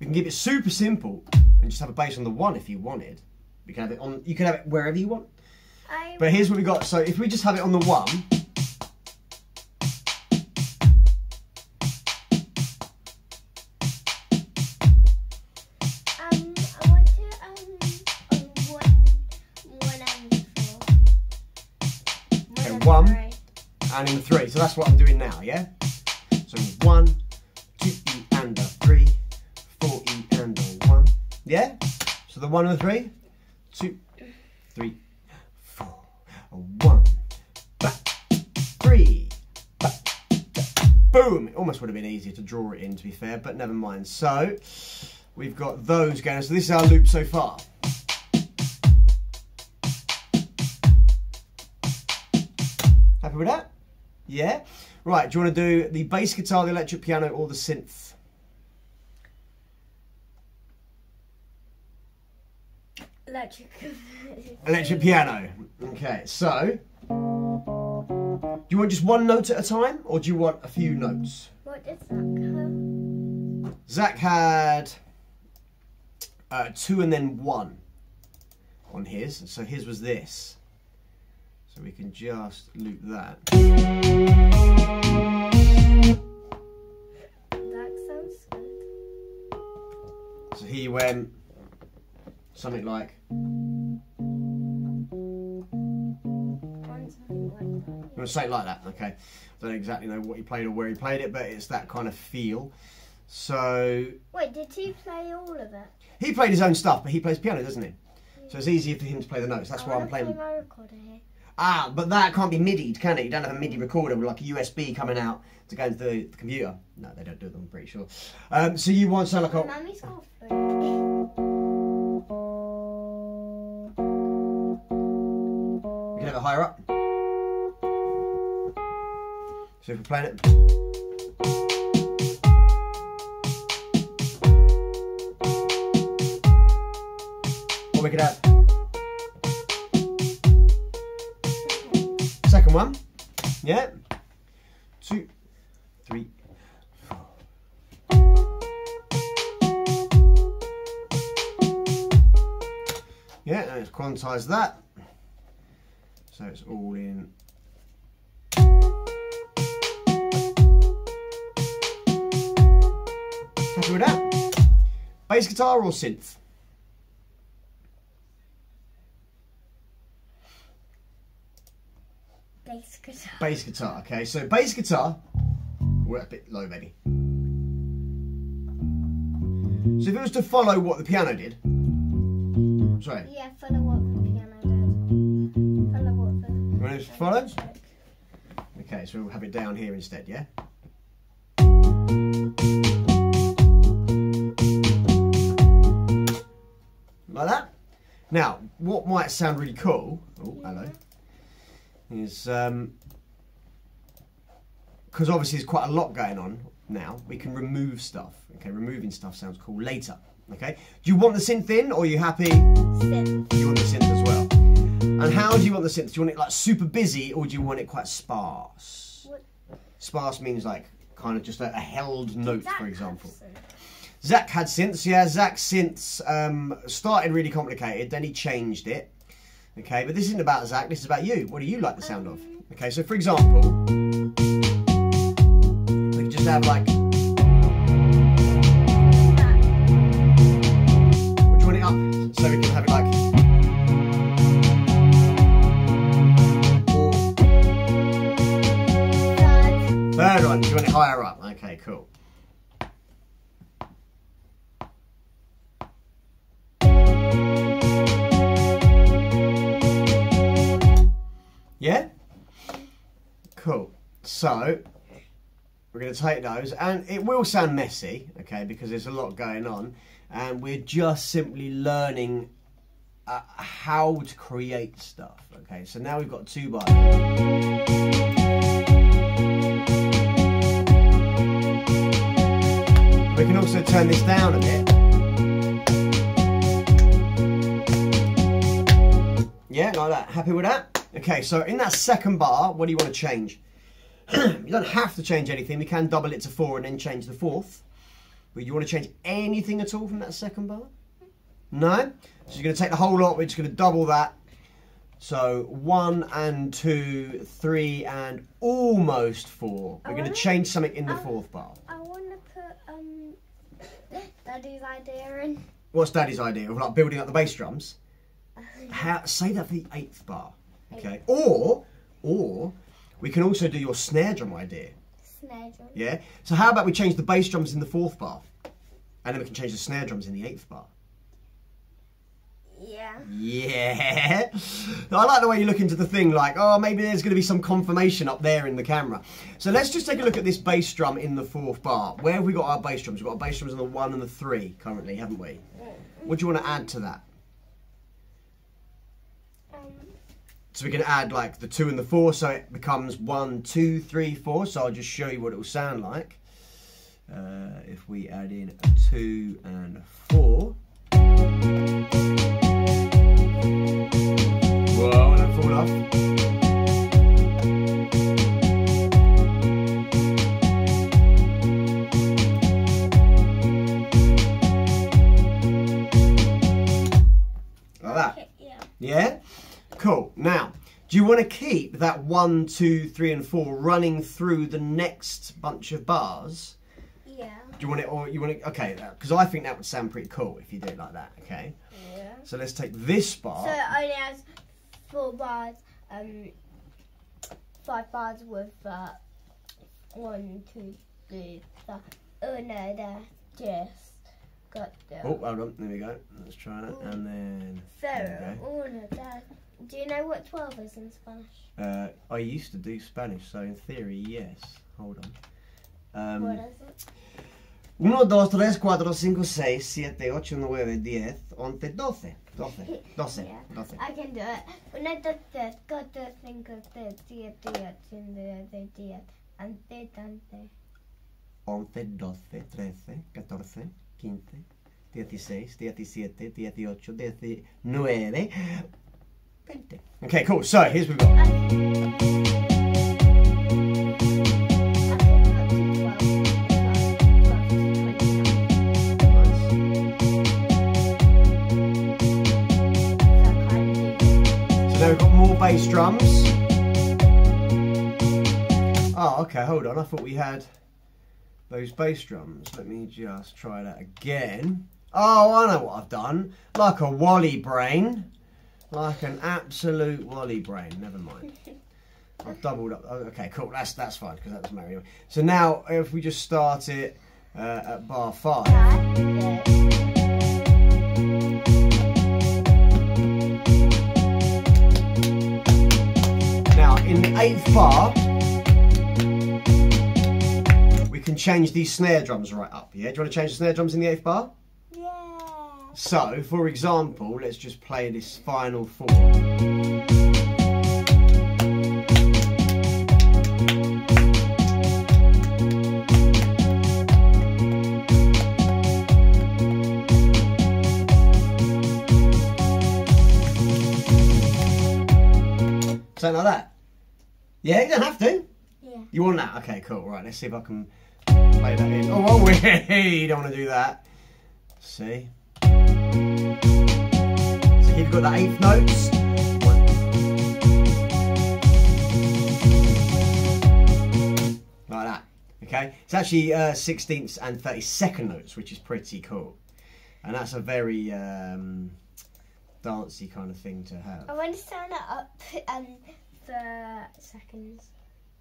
Speaker 1: We can keep it super simple and just have a bass on the one if you wanted. We can have it on, you can have it wherever you want. But here's what we got. So if we just have it on the one.
Speaker 2: And. Okay, one and,
Speaker 1: and in three. So that's what I'm doing now, yeah? So one, two E and a three, four E and a one. Yeah? So the one and the three, two, three, boom. It almost would have been easier to draw it in, to be fair, but never mind. So we've got those going. So this is our loop so far. Happy with that? Yeah? Right, do you want to do the bass guitar, the electric piano, or the synth?
Speaker 2: Electric.
Speaker 1: Electric piano. Okay, so. Do you want just one note at a time, or do you want a few notes?
Speaker 2: What is that?
Speaker 1: Zach had uh, two and then one on his, so his was this. So we can just loop that.
Speaker 2: That sounds good.
Speaker 1: So he went something like. I'm going to say it like that, okay? I don't exactly know what he played or where he played it, but it's that kind of feel. So
Speaker 2: Wait, did he play all of it?
Speaker 1: he played his own stuff, but he plays piano, doesn't he? So it's easier for him to play the notes. That's
Speaker 2: I
Speaker 1: why I'm playing.
Speaker 2: Play recorder here.
Speaker 1: Ah, but that can't be MIDI, can it? You don't have a MIDI recorder with like a USB coming out to go into the, the computer. No, they don't do them. I'm pretty sure. Um, so you want so like a
Speaker 2: Mummy's got a
Speaker 1: you can have it higher up. So if we're playing it. Or we could have second one. Yeah. Two, three. Yeah, let's quantize that. So it's all in. Happy with that? Bass guitar or synth?
Speaker 2: Bass guitar.
Speaker 1: Bass guitar, okay. So bass guitar, we're a bit low maybe. So if it was to follow what the piano did, sorry,
Speaker 2: Yeah, follow what the piano did. Follow what the.
Speaker 1: you want to follow?
Speaker 2: Check.
Speaker 1: Okay, so we'll have it down here instead, yeah? Like that. Now, what might sound really cool, oh, hello, is, um, because obviously there's quite a lot going on now, we can remove stuff. Okay, removing stuff sounds cool later. Okay, do you want the synth in or are you happy?
Speaker 2: Synth.
Speaker 1: You want the synth as well. And how do you want the synth? Do you want it like super busy or do you want it quite sparse?
Speaker 2: What-
Speaker 1: Sparse means like kind of just a, a held note,
Speaker 2: Zach
Speaker 1: for example. Zach had synths, yeah. Zach's synths um, started really complicated, then he changed it. Okay, but this isn't about Zach, this is about you. What do you like the sound of? Okay, so for example, we could just have like, you want it up so we can have it like.
Speaker 2: Third.
Speaker 1: Third one, do you want it higher up? Okay, cool. Yeah? Cool. So, we're going to take those, and it will sound messy, okay, because there's a lot going on, and we're just simply learning uh, how to create stuff, okay? So now we've got two bars. We can also turn this down a bit. Yeah, like that. Happy with that? Okay, so in that second bar, what do you want to change? you don't have to change anything. We can double it to four and then change the fourth. But you want to change anything at all from that second bar? No? So you're going to take the whole lot, we're just going to double that. So one and two, three, and almost four. We're
Speaker 2: I
Speaker 1: going to change something in the fourth bar.
Speaker 2: I want to put um Daddy's idea in.
Speaker 1: What's Daddy's idea of like building up the bass drums? How, say that for the eighth bar, okay? Or, or we can also do your snare drum idea.
Speaker 2: Snare drum.
Speaker 1: Yeah. So how about we change the bass drums in the fourth bar, and then we can change the snare drums in the eighth bar.
Speaker 2: Yeah.
Speaker 1: Yeah. I like the way you look into the thing like, oh, maybe there's going to be some confirmation up there in the camera. So let's just take a look at this bass drum in the fourth bar. Where have we got our bass drums? We've got our bass drums on the one and the three currently, haven't we? What do you want to add to that?
Speaker 2: Um,
Speaker 1: So we can add like the two and the four, so it becomes one, two, three, four. So I'll just show you what it will sound like. Uh, if we add in a two and a four. Whoa, don't fall off. Like that.
Speaker 2: yeah.
Speaker 1: Cool. Now, do you want to keep that one, two, three, and four running through the next bunch of bars?
Speaker 2: Yeah.
Speaker 1: Do you want it, or you want it? Okay, because I think that would sound pretty cool if you did it like that. Okay.
Speaker 2: Yeah.
Speaker 1: So let's take this bar.
Speaker 2: So it only has four bars, um, five bars with uh, one, two, three, four. Oh no, that's just got the.
Speaker 1: Oh, hold on. There we go. Let's try that, and then. there
Speaker 2: So, oh no, that. Do you know what 12 is in Spanish?
Speaker 1: Uh, I used to do Spanish, so in theory, yes. Hold on.
Speaker 2: what
Speaker 1: Um,
Speaker 2: is it?
Speaker 1: 1, 2, 3, 4, 5, 6, 7, 8, 9, 10, 11, 12. 12. 12.
Speaker 2: Yeah.
Speaker 1: 12.
Speaker 2: I can do it. Una, dos, tres, cuatro, cinco, seis, siete, ocho, nueve, diez, ante, tante.
Speaker 1: 11, 12, 13, 14, 15, 16, 17, 18, 19, 20. Okay, cool. So here's what we've got.
Speaker 2: I can put to 12, 12, 12 to 29.
Speaker 1: So now we've got more bass drums. Oh, okay, hold on. I thought we had those bass drums. Let me just try that again. Oh, I know what I've done. Like a Wally brain. Like an absolute Wally brain. Never mind. I've doubled up. Oh, okay, cool. That's that's fine because that doesn't matter. anyway. So now, if we just start it uh, at bar five. Now, in the eighth bar, we can change these snare drums right up. Yeah, do you want to change the snare drums in the eighth bar?
Speaker 2: Yeah.
Speaker 1: So, for example, let's just play this final four. Something like that. Yeah, you don't have to.
Speaker 2: Yeah.
Speaker 1: You want that? Okay, cool. Right, let's see if I can play that in. Oh, oh wait, you don't want to do that. See? So you've got the eighth notes. Like that. Okay? It's actually uh, 16th and 32nd notes, which is pretty cool. And that's a very um, dancey kind of thing to have.
Speaker 2: I want to turn it up um, for seconds.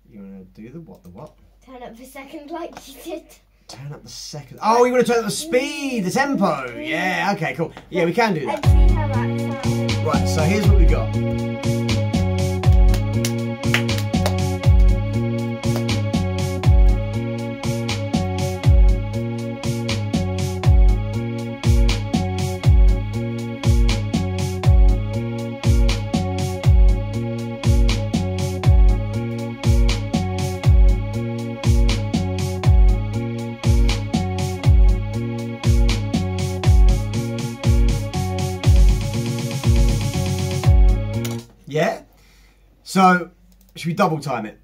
Speaker 1: You want to do the what? The what?
Speaker 2: Turn up for seconds like you did.
Speaker 1: Turn up the second. Oh, you want to turn up the speed, the tempo. Yeah, okay, cool. Yeah, we can do that.
Speaker 2: And see how that sounds.
Speaker 1: Right, so here's what we got. So, should we double time it?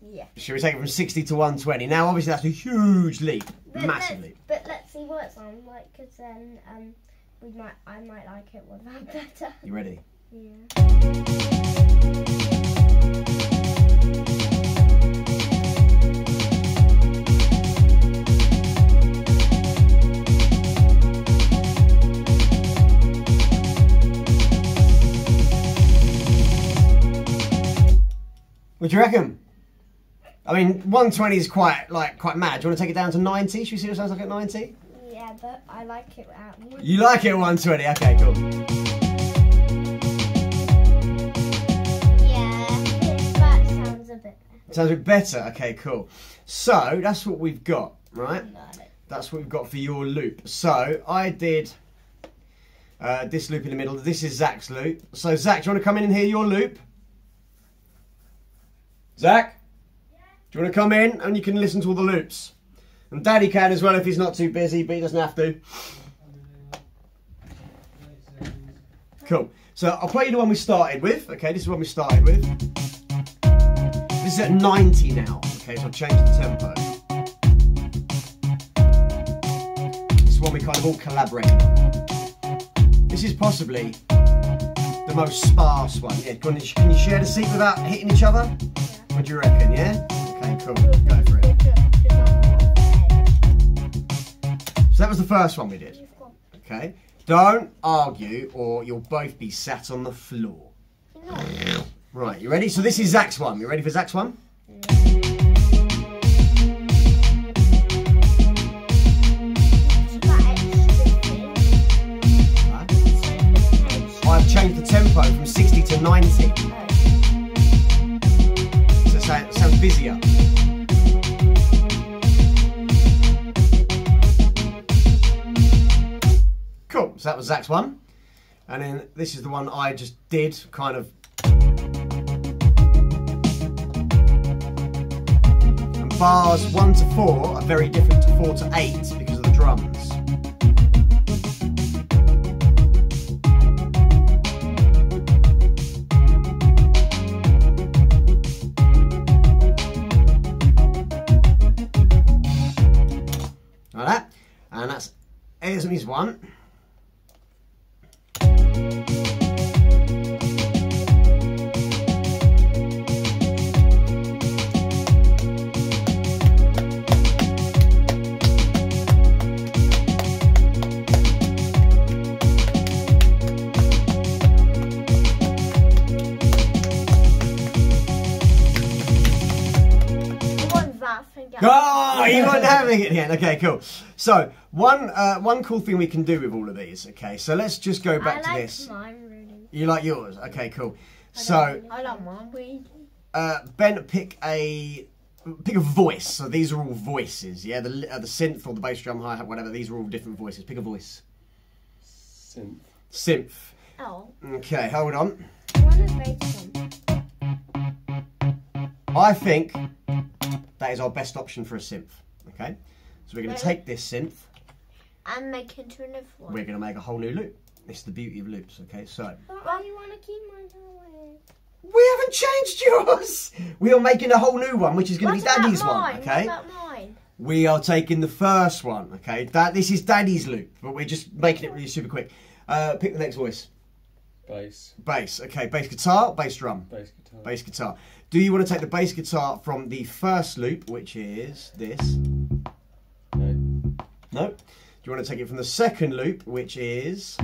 Speaker 2: Yeah.
Speaker 1: Should we take it from 60 to 120? Now, obviously, that's a huge leap.
Speaker 2: But
Speaker 1: Massive leap.
Speaker 2: but let's see what it sounds like, because then um, we might, I might like it with that better.
Speaker 1: You ready?
Speaker 2: Yeah.
Speaker 1: What do you reckon? I mean, 120 is quite like quite mad. Do you want to take it down to 90? Should we see what it sounds like at 90?
Speaker 2: Yeah, but I like it at one.
Speaker 1: You like it at 120? Okay, cool.
Speaker 2: Yeah, that sounds a bit
Speaker 1: Sounds a bit better. Okay, cool. So that's what we've got, right? That's what we've got for your loop. So I did uh, this loop in the middle. This is Zach's loop. So Zach, do you want to come in and hear your loop? Zach, do you want to come in and you can listen to all the loops? And Daddy can as well if he's not too busy, but he doesn't have to. Cool. So I'll play you the one we started with. Okay, this is one we started with. This is at 90 now. Okay, so I've changed the tempo. This is one we kind of all collaborated on. This is possibly the most sparse one. Yeah, can you, can you share the seat without hitting each other? What do you reckon, yeah? Okay, cool. Go for it. So that was the first one we did. Okay? Don't argue or you'll both be sat on the floor. Right, you ready? So this is Zach's one. You ready for Zach's one? I've changed the tempo from 60 to 90. Cool. So that was Zach's one. And then this is the one I just did, kind of. And bars one to four are very different to four to eight Esme's you weren't having it yet. Okay, cool. So one uh, one cool thing we can do with all of these. Okay, so let's just go back
Speaker 2: I
Speaker 1: to
Speaker 2: like
Speaker 1: this.
Speaker 2: mine really.
Speaker 1: You like yours? Okay, cool. So
Speaker 2: I like mine
Speaker 1: uh, Ben, pick a pick a voice. So these are all voices. Yeah, the uh, the synth or the bass drum, hi hat, whatever. These are all different voices. Pick a voice.
Speaker 3: Synth.
Speaker 1: Synth.
Speaker 2: Oh,
Speaker 1: Okay, hold on.
Speaker 2: I want to make some.
Speaker 1: I think that is our best option for a synth. Okay, so we're going to take this synth.
Speaker 2: And make it into another one.
Speaker 1: We're going to make a whole new loop. It's the beauty of loops. Okay, so
Speaker 2: But why do you want to keep mine away?
Speaker 1: we haven't changed yours. We are making a whole new one, which is going to be Daddy's
Speaker 2: mine?
Speaker 1: one. Okay.
Speaker 2: What about mine?
Speaker 1: We are taking the first one, okay? That this is Daddy's loop, but we're just making it really super quick. Uh, pick the next voice.
Speaker 3: Bass.
Speaker 1: Bass, okay. Bass guitar, bass drum,
Speaker 3: Bass guitar.
Speaker 1: bass guitar. Do you want to take the bass guitar from the first loop, which is this?
Speaker 3: No.
Speaker 1: No. Do you want to take it from the second loop, which is?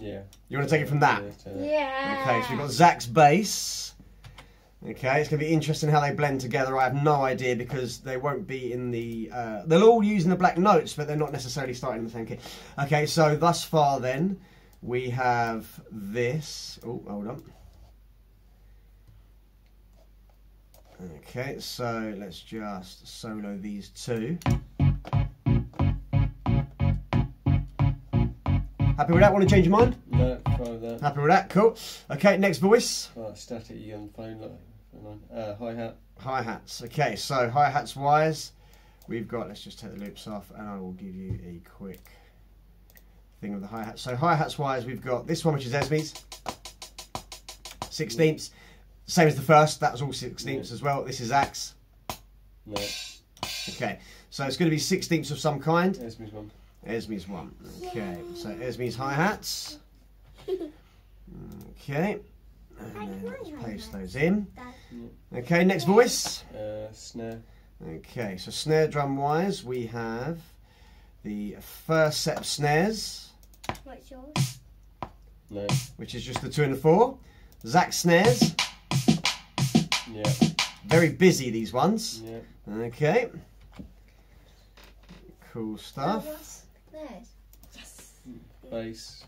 Speaker 3: Yeah.
Speaker 1: You want to take it from that?
Speaker 3: Yeah,
Speaker 1: Okay, so we've got Zach's bass. Okay, it's going to be interesting how they blend together. I have no idea because they won't be in the. Uh, they'll all using the black notes, but they're not necessarily starting in the same key. Okay, so thus far then, we have this. Oh, hold on. Okay, so let's just solo these two. Happy with that? Want to change your mind?
Speaker 3: No, that.
Speaker 1: Happy with that? Cool. Okay, next voice.
Speaker 3: Oh, static on phone line. Uh, hi hat.
Speaker 1: Hi hats. Okay, so hi hats wise, we've got. Let's just take the loops off, and I will give you a quick thing of the hi hats. So hi hats wise, we've got this one, which is Esme's sixteenths, same as the first. That was all sixteenths as well. This is Axe.
Speaker 3: No.
Speaker 1: Okay, so it's going to be sixteenths of some kind.
Speaker 3: Esme's one.
Speaker 1: Esme's one. Okay, so Esme's hi hats. Okay, and let's paste those in. Okay, next voice.
Speaker 3: Uh, snare.
Speaker 1: Okay, so snare drum wise, we have the first set of snares,
Speaker 2: What's yours?
Speaker 3: No.
Speaker 1: which is just the two and the four. Zach snares.
Speaker 3: Yeah.
Speaker 1: Very busy these ones.
Speaker 3: Yeah.
Speaker 1: Okay. Cool stuff.
Speaker 2: Yes.
Speaker 3: Bass.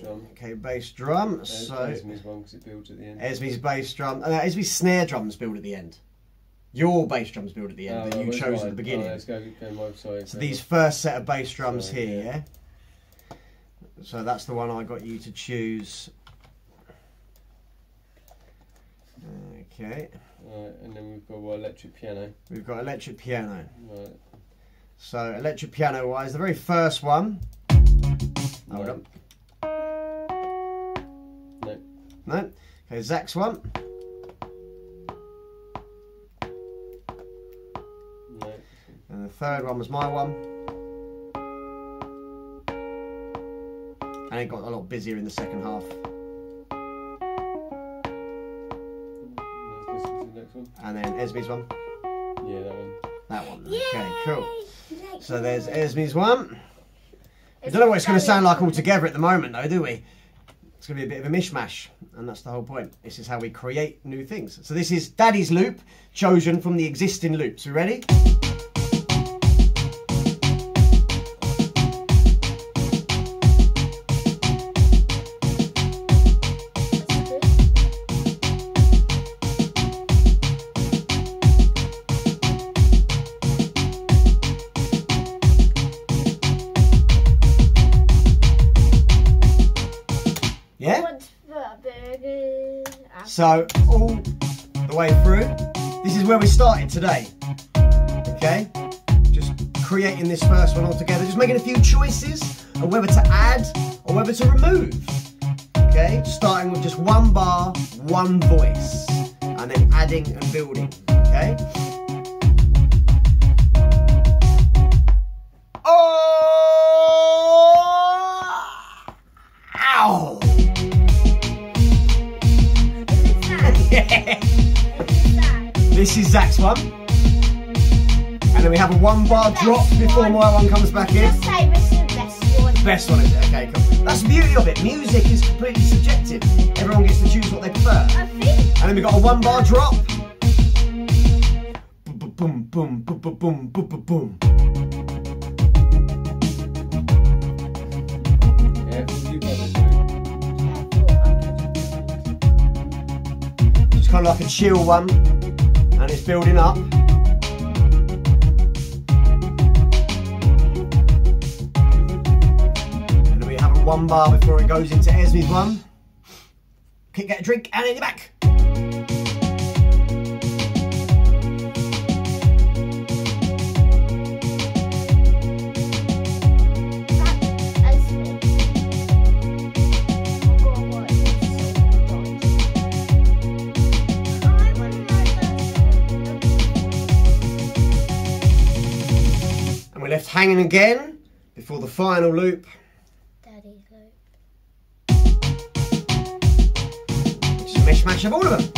Speaker 3: Drum.
Speaker 1: Okay, bass drum.
Speaker 3: Uh,
Speaker 1: So
Speaker 3: Esme's one because it builds at the end.
Speaker 1: Esme's bass drum. Uh, Esme's snare drums build at the end. Your bass drums build at the end
Speaker 3: Oh,
Speaker 1: that you
Speaker 3: where's
Speaker 1: chose at the beginning.
Speaker 3: Oh, let's go, go my side.
Speaker 1: So these first set of bass drums
Speaker 3: Sorry,
Speaker 1: here,
Speaker 3: yeah.
Speaker 1: yeah? So that's the one I got you to choose. Okay,
Speaker 3: Right, and then we've got well, electric piano.
Speaker 1: we've got electric piano.
Speaker 3: Right.
Speaker 1: So electric piano wise, the very first one. Hold on.
Speaker 3: No.
Speaker 1: No. Okay, Zach's one.
Speaker 3: No.
Speaker 1: And the third one was my one. And it got a lot busier in the second half.
Speaker 3: Let's listen to the.
Speaker 1: And then Esme's one.
Speaker 3: Yeah, that one.
Speaker 1: That one. Okay, cool. So there's Esme's one. We don't know what it's going to sound like all together at the moment, though, do we? It's going to be a bit of a mishmash, and that's the whole point. This is how we create new things. So this is Daddy's loop, chosen from the existing loops. You ready? So, all the way through, this is where we started today. Okay? Just creating this first one all together, just making a few choices of whether to add or whether to remove. Okay? Starting with just one bar, one voice, and then adding and building. Okay? one. And then we have a one bar best drop before one. my one comes back in.
Speaker 2: Just say this is the best one.
Speaker 1: Best one is it? Okay, cool. That's the beauty of it. Music is completely subjective. Everyone gets to choose what they prefer.
Speaker 2: I think.
Speaker 1: And then we got a one bar drop. Boom, boom, boom, boom, boom, boom, boom, kind of like a chill one and it's building up. And we have one bar before it goes into Esme's one. Kick, get a drink, and then you're back. And we're left hanging again before the final loop,
Speaker 2: Daddy's loop.
Speaker 1: which is a mishmash of all of them.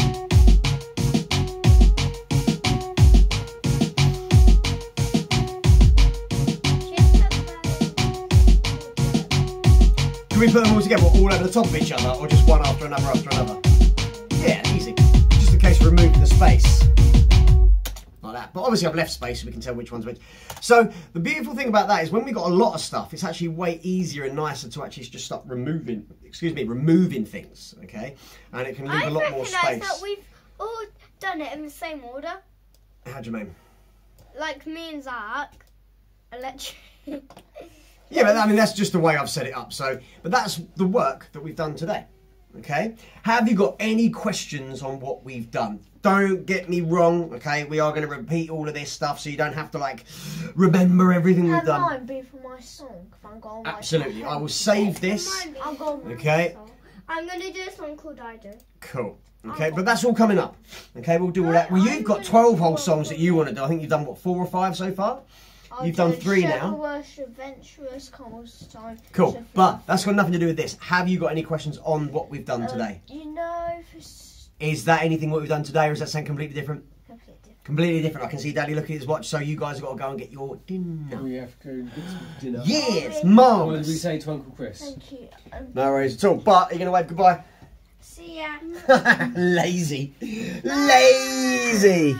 Speaker 1: Can we put them all together, all over the top of each other, or just one after another after another? Yeah, easy. Just in case of removing the space. That. But obviously I've left space so we can tell which one's which. So the beautiful thing about that is when we've got a lot of stuff, it's actually way easier and nicer to actually just start removing, excuse me, removing things, okay? And it can leave
Speaker 2: I
Speaker 1: a lot more
Speaker 2: recognise
Speaker 1: space.
Speaker 2: that we've all done it in the same order.
Speaker 1: How do you mean?
Speaker 2: Like me and Zach. Electric.
Speaker 1: Yeah, but I mean that's just the way I've set it up. So, but that's the work that we've done today. Okay. Have you got any questions on what we've done? Don't get me wrong. Okay, we are going to repeat all of this stuff, so you don't have to like remember everything we've done.
Speaker 4: mine be for my song. If I'm going
Speaker 1: Absolutely. I will save this.
Speaker 4: I'll go.
Speaker 1: Okay.
Speaker 2: I'm gonna do a song called I Do.
Speaker 1: Cool. Okay, but that's all coming up. Okay, we'll do all that. Well, you've got 12 whole songs that you want to do. I think you've done what, four or five so far?
Speaker 4: I'll
Speaker 1: You've done
Speaker 4: do
Speaker 1: three now.
Speaker 4: Worship, Adventurous, Commons Time.
Speaker 1: Cool. But that's got nothing to do with this. Have you got any questions on what we've done
Speaker 4: Uh,
Speaker 1: today?
Speaker 4: You know,
Speaker 1: Is that anything what we've done today, or is that something completely different?
Speaker 4: completely different.
Speaker 1: Completely different. I can see Daddy look at his watch, so you guys have got to go and get your dinner.
Speaker 3: We have to go and get some dinner.
Speaker 1: Yes, mum.
Speaker 3: What did we say to Uncle Chris?
Speaker 4: Thank you. Um,
Speaker 1: No worries at all. But are you going to wave goodbye?
Speaker 4: See ya.
Speaker 1: Lazy. Lazy.